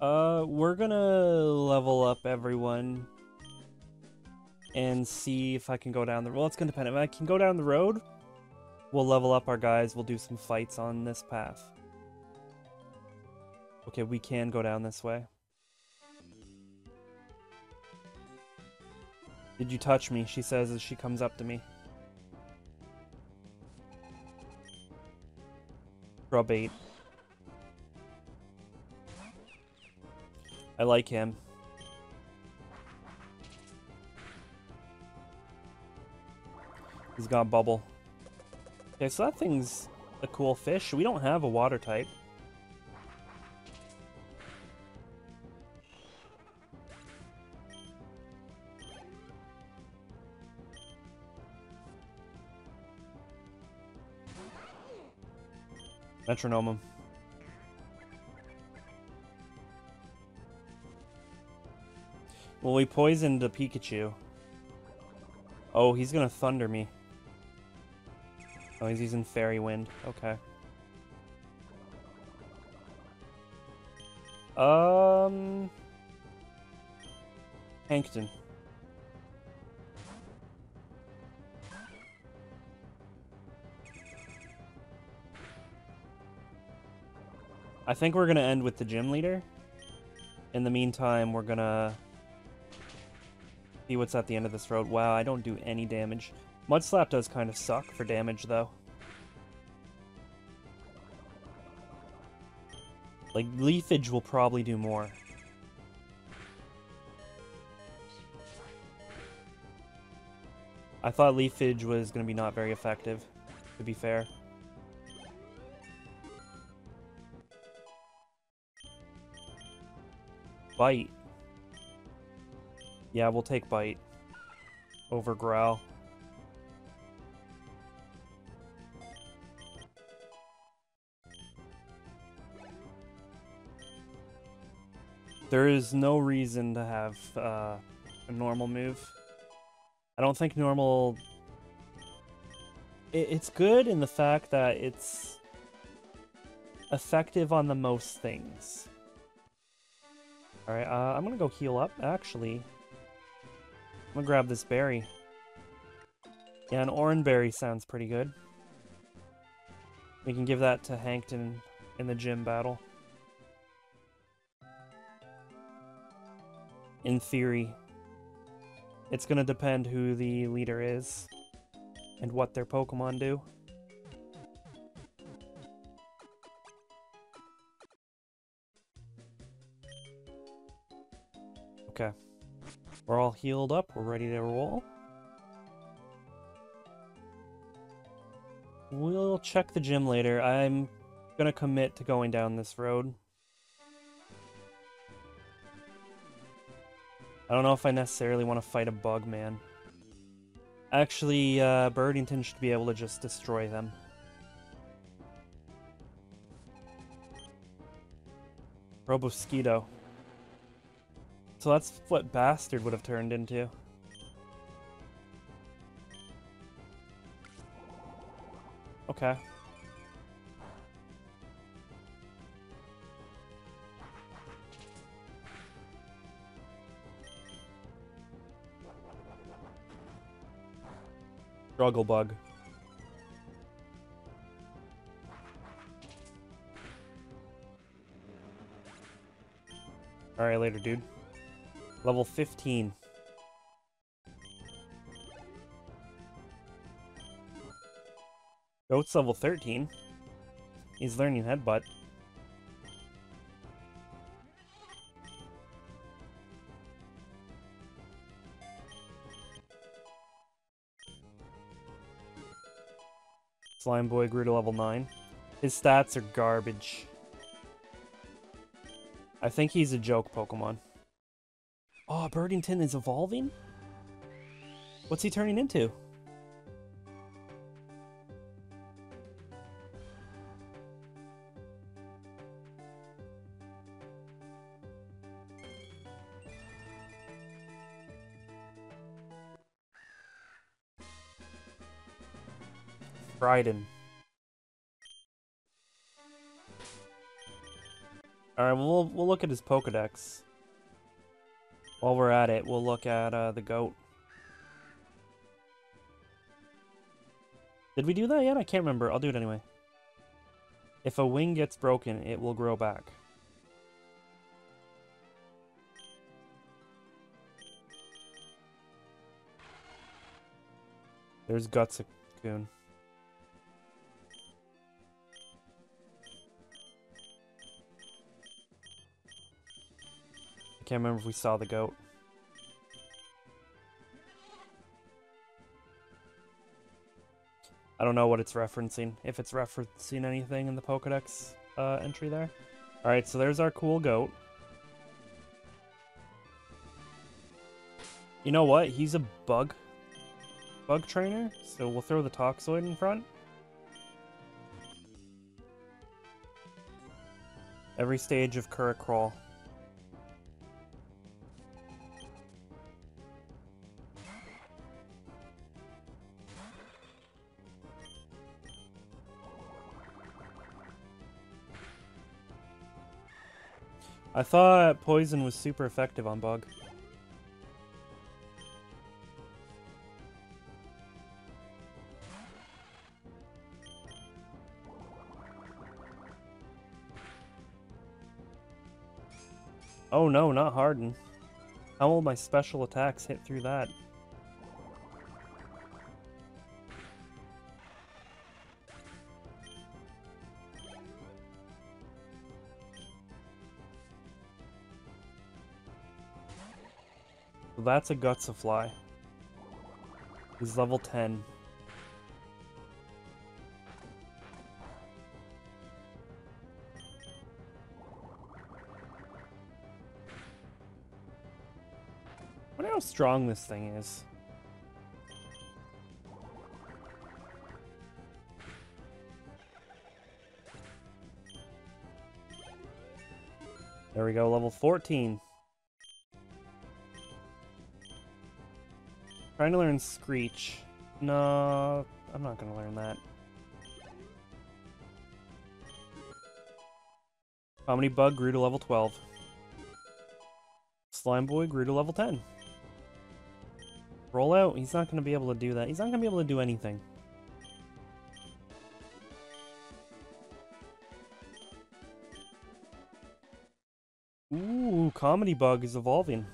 Uh, we're gonna level up everyone and see if I can go down the. Well, it's gonna depend. If I can go down the road, we'll level up our guys. We'll do some fights on this path. Okay, we can go down this way. Did you touch me? She says as she comes up to me. Draw bait. I like him. He's got bubble. Okay, so that thing's a cool fish. We don't have a water type. Metronome. Well, we poisoned a Pikachu. Oh, he's gonna thunder me. Oh, he's using Fairy Wind. Okay. Um... Hankton. I think we're gonna end with the gym leader. In the meantime, we're gonna see what's at the end of this road. Wow, I don't do any damage. Mud Slap does kind of suck for damage, though. Like, Leafage will probably do more. I thought Leafage was going to be not very effective, to be fair. Bite. Yeah, we'll take Bite. Over Growl. There is no reason to have uh, a normal move. I don't think normal... It, it's good in the fact that it's effective on the most things. Alright, uh, I'm gonna go heal up, actually. I'm gonna grab this berry. Yeah, an orange berry sounds pretty good. We can give that to Hankton in the gym battle. In theory. It's gonna depend who the leader is and what their Pokemon do. Okay. We're all healed up. We're ready to roll. We'll check the gym later. I'm gonna commit to going down this road. I don't know if I necessarily want to fight a bug man. Actually, uh, Birdington should be able to just destroy them. Robosquito. So that's what Bastard would have turned into. Okay. Struggle bug. Alright, later, dude. Level 15. Goat's level 13. He's learning Headbutt. Slime Boy grew to level 9. His stats are garbage. I think he's a joke Pokemon. Oh, Birdington is evolving? What's he turning into? Alright, well, we'll look at his Pokedex. While we're at it, we'll look at uh, the goat. Did we do that yet? I can't remember. I'll do it anyway. If a wing gets broken, it will grow back. There's Gutsakun. Can't remember if we saw the goat. I don't know what it's referencing. If it's referencing anything in the Pokedex uh, entry there. Alright, so there's our cool goat. You know what? He's a bug. Bug trainer. So we'll throw the Toxoid in front. Every stage of Crawl. I thought poison was super effective on bug. Oh no, not harden. How will my special attacks hit through that? That's a Gotsifly. He's level 10. I wonder how strong this thing is. There we go, level 14. Trying to learn Screech. No, I'm not gonna learn that. Comedy Bug grew to level 12. Slime Boy grew to level 10. Roll out, he's not gonna be able to do that. He's not gonna be able to do anything. Ooh, Comedy Bug is evolving.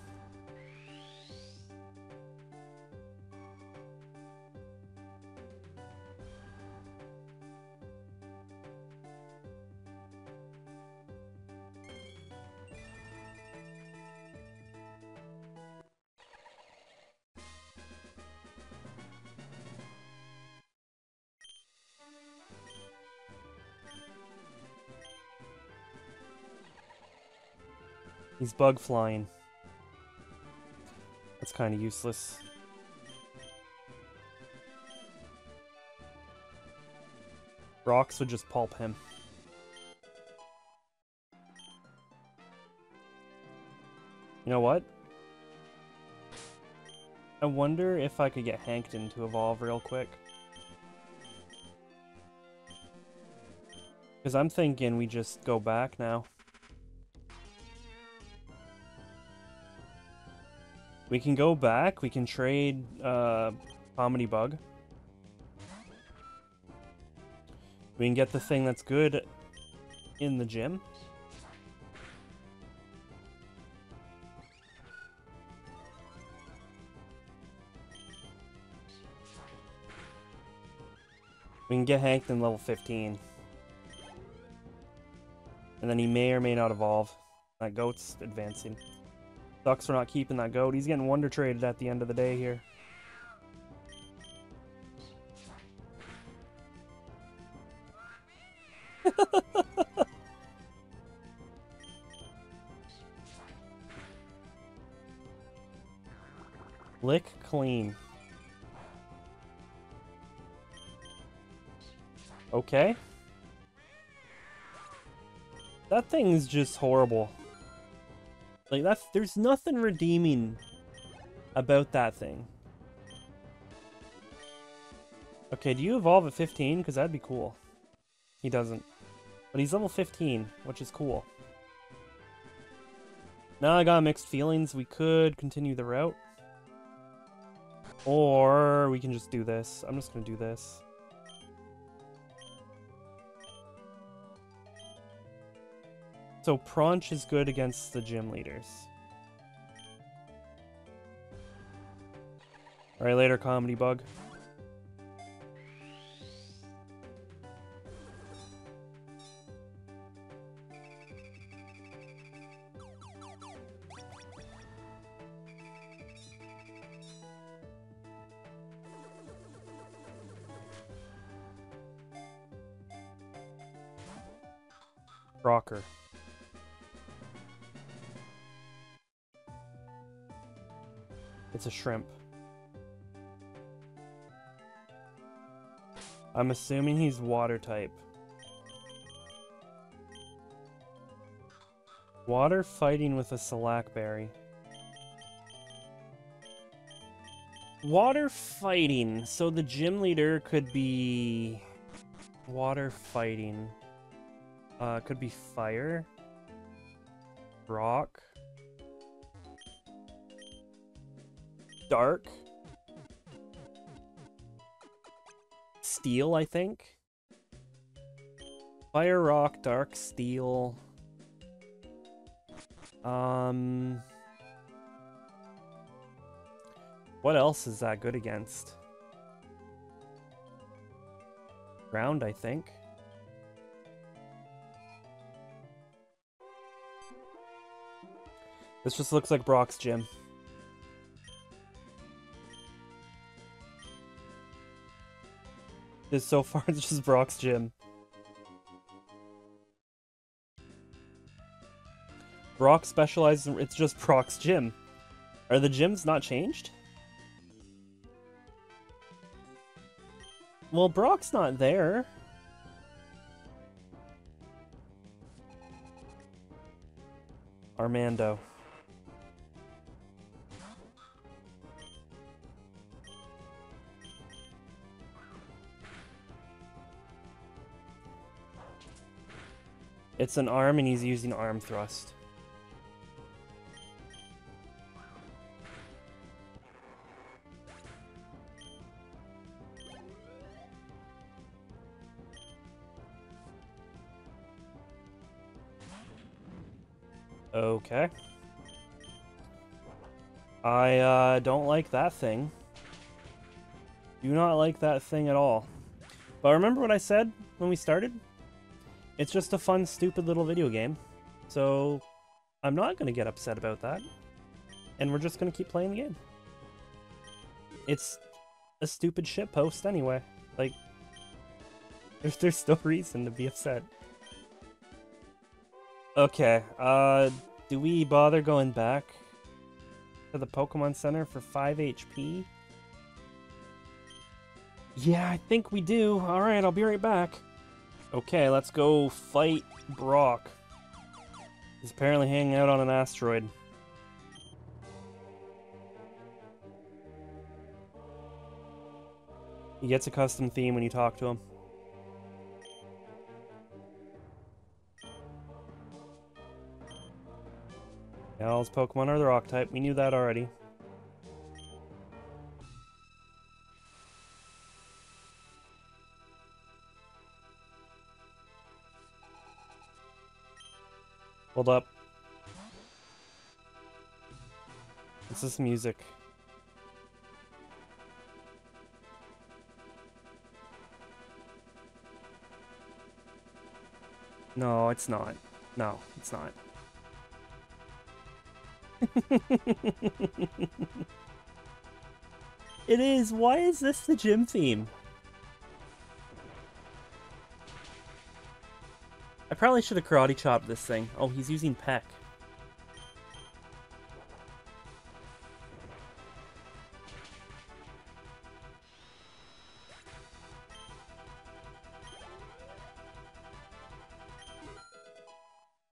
Bug flying. That's kind of useless. Rocks would just pulp him. You know what? I wonder if I could get Hankton to evolve real quick. Because I'm thinking we just go back now. We can go back. We can trade uh, Comedy Bug. We can get the thing that's good in the gym. We can get Hankton level 15. And then he may or may not evolve. That goat's advancing. Ducks for not keeping that goat. He's getting wonder traded at the end of the day here. Lick clean. Okay. That thing's just horrible. Like, that's, there's nothing redeeming about that thing. Okay, do you evolve at 15? Because that'd be cool. He doesn't. But he's level 15, which is cool. Now I got mixed feelings. We could continue the route. Or we can just do this. I'm just going to do this. So Pronch is good against the gym leaders. Alright, later, Comedy Bug. Shrimp. I'm assuming he's water type. Water fighting with a Salac berry. Water fighting. So the gym leader could be water fighting. Uh, could be fire. Rock. Dark. Steel, I think. Fire, rock, dark, steel. Um... What else is that good against? Ground, I think. This just looks like Brock's gym. This so far it's just Brock's gym. Brock specializes in, it's just Brock's gym. Are the gyms not changed? Well, Brock's not there. Armando. It's an arm and he's using arm thrust. Okay. I uh, don't like that thing. Do not like that thing at all. But remember what I said when we started? It's just a fun, stupid little video game. So I'm not going to get upset about that. And we're just going to keep playing the game. It's a stupid shit post anyway. Like, there's, there's no reason to be upset. Okay, uh, do we bother going back to the Pokemon Center for 5 HP? Yeah, I think we do. Alright, I'll be right back. Okay, let's go fight Brock. He's apparently hanging out on an asteroid. He gets a custom theme when you talk to him. Yeah, all his Pokemon are the rock type. We knew that already. Hold up. This is music. No, it's not. No, it's not. it is. Why is this the gym theme? probably should have karate chopped this thing. Oh, he's using Peck.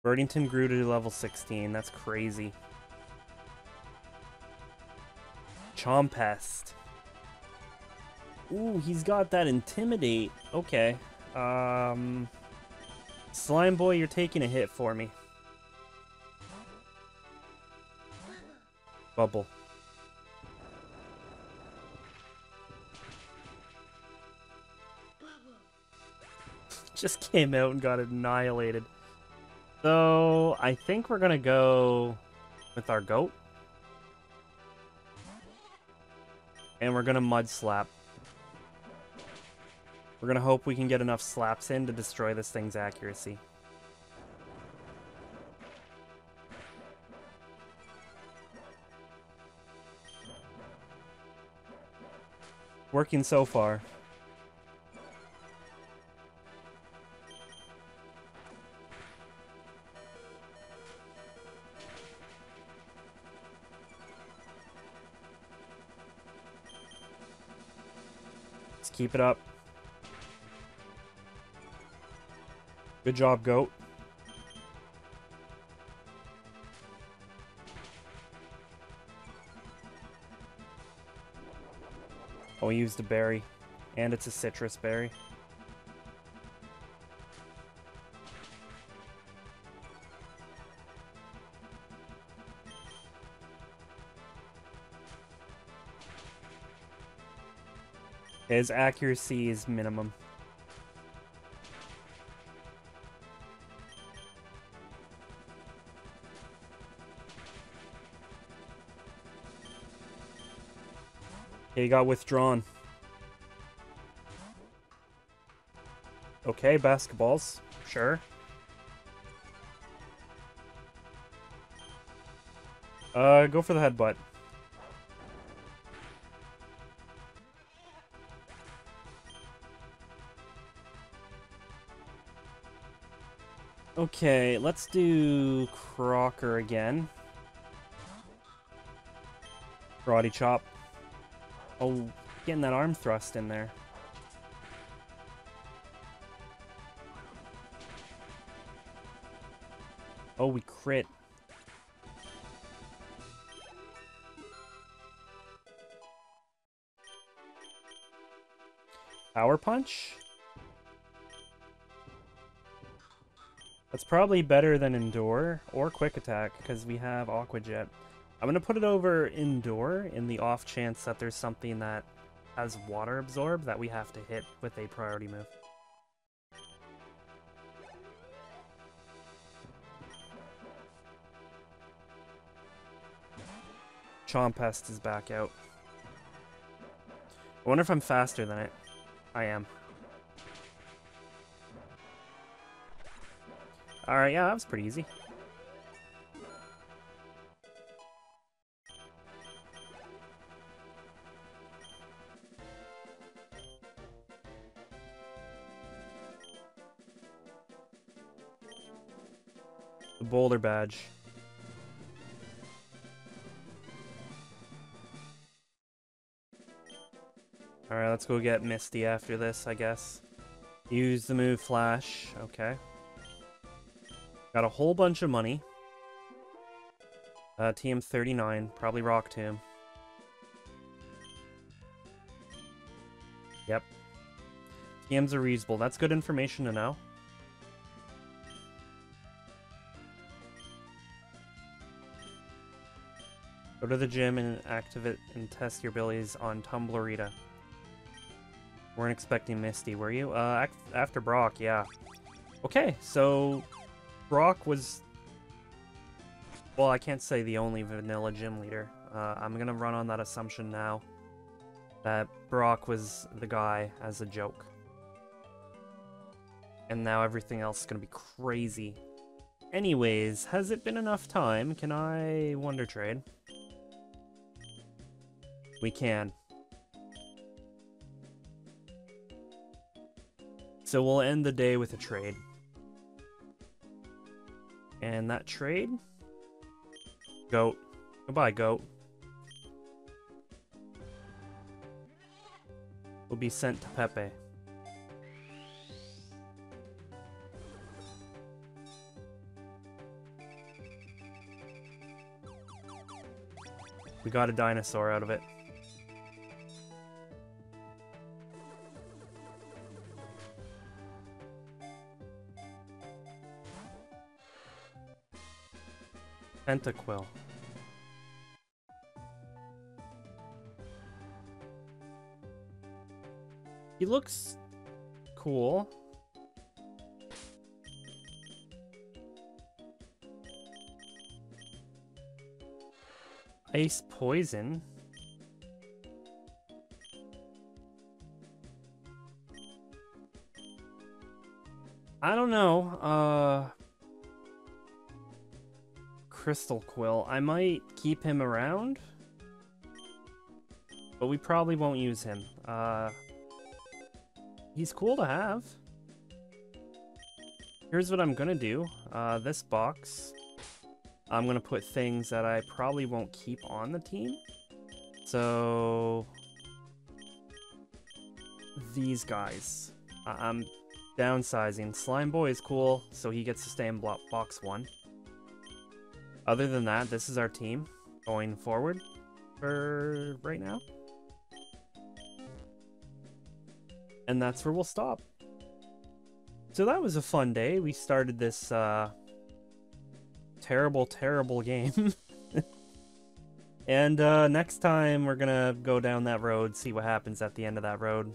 Birdington grew to level 16. That's crazy. Chompest. Ooh, he's got that Intimidate. Okay. Um... Slime Boy, you're taking a hit for me. Bubble. Just came out and got annihilated. So, I think we're gonna go with our goat. And we're gonna mud slap. We're gonna hope we can get enough slaps in to destroy this thing's accuracy. Working so far. Let's keep it up. Good job, goat. Oh, we used a berry. And it's a citrus berry. His accuracy is minimum. He got withdrawn. Okay, basketballs. Sure. Uh, go for the headbutt. Okay, let's do Crocker again. Karate chop. Oh, getting that arm thrust in there. Oh, we crit. Power punch? That's probably better than Endure or Quick Attack because we have Aqua Jet. I'm going to put it over Endure in the off chance that there's something that has Water Absorb that we have to hit with a priority move. Chompest is back out. I wonder if I'm faster than it. I am. Alright, yeah, that was pretty easy. Badge. Alright, let's go get Misty after this, I guess. Use the move Flash. Okay. Got a whole bunch of money. Uh, TM39, probably Rock Tomb. Yep. TMs are reusable. That's good information to know. Go to the gym and activate and test your abilities on Tumblerita. Weren't expecting Misty, were you? Uh, after Brock, yeah. Okay, so Brock was... Well, I can't say the only vanilla gym leader. Uh, I'm gonna run on that assumption now. That Brock was the guy as a joke. And now everything else is gonna be crazy. Anyways, has it been enough time? Can I Wonder Trade? We can. So we'll end the day with a trade. And that trade? Goat. Goodbye, goat. Will be sent to Pepe. We got a dinosaur out of it. Pentaquill. He looks cool. Ice poison. I don't know. Uh Crystal Quill. I might keep him around. But we probably won't use him. Uh He's cool to have. Here's what I'm gonna do. Uh, this box, I'm gonna put things that I probably won't keep on the team. So these guys, I'm downsizing. Slime Boy is cool, so he gets to stay in block box one. Other than that, this is our team going forward for right now. and that's where we'll stop. So that was a fun day. We started this uh, terrible, terrible game. and uh, next time we're gonna go down that road, see what happens at the end of that road.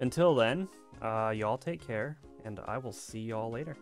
Until then, uh, y'all take care, and I will see y'all later.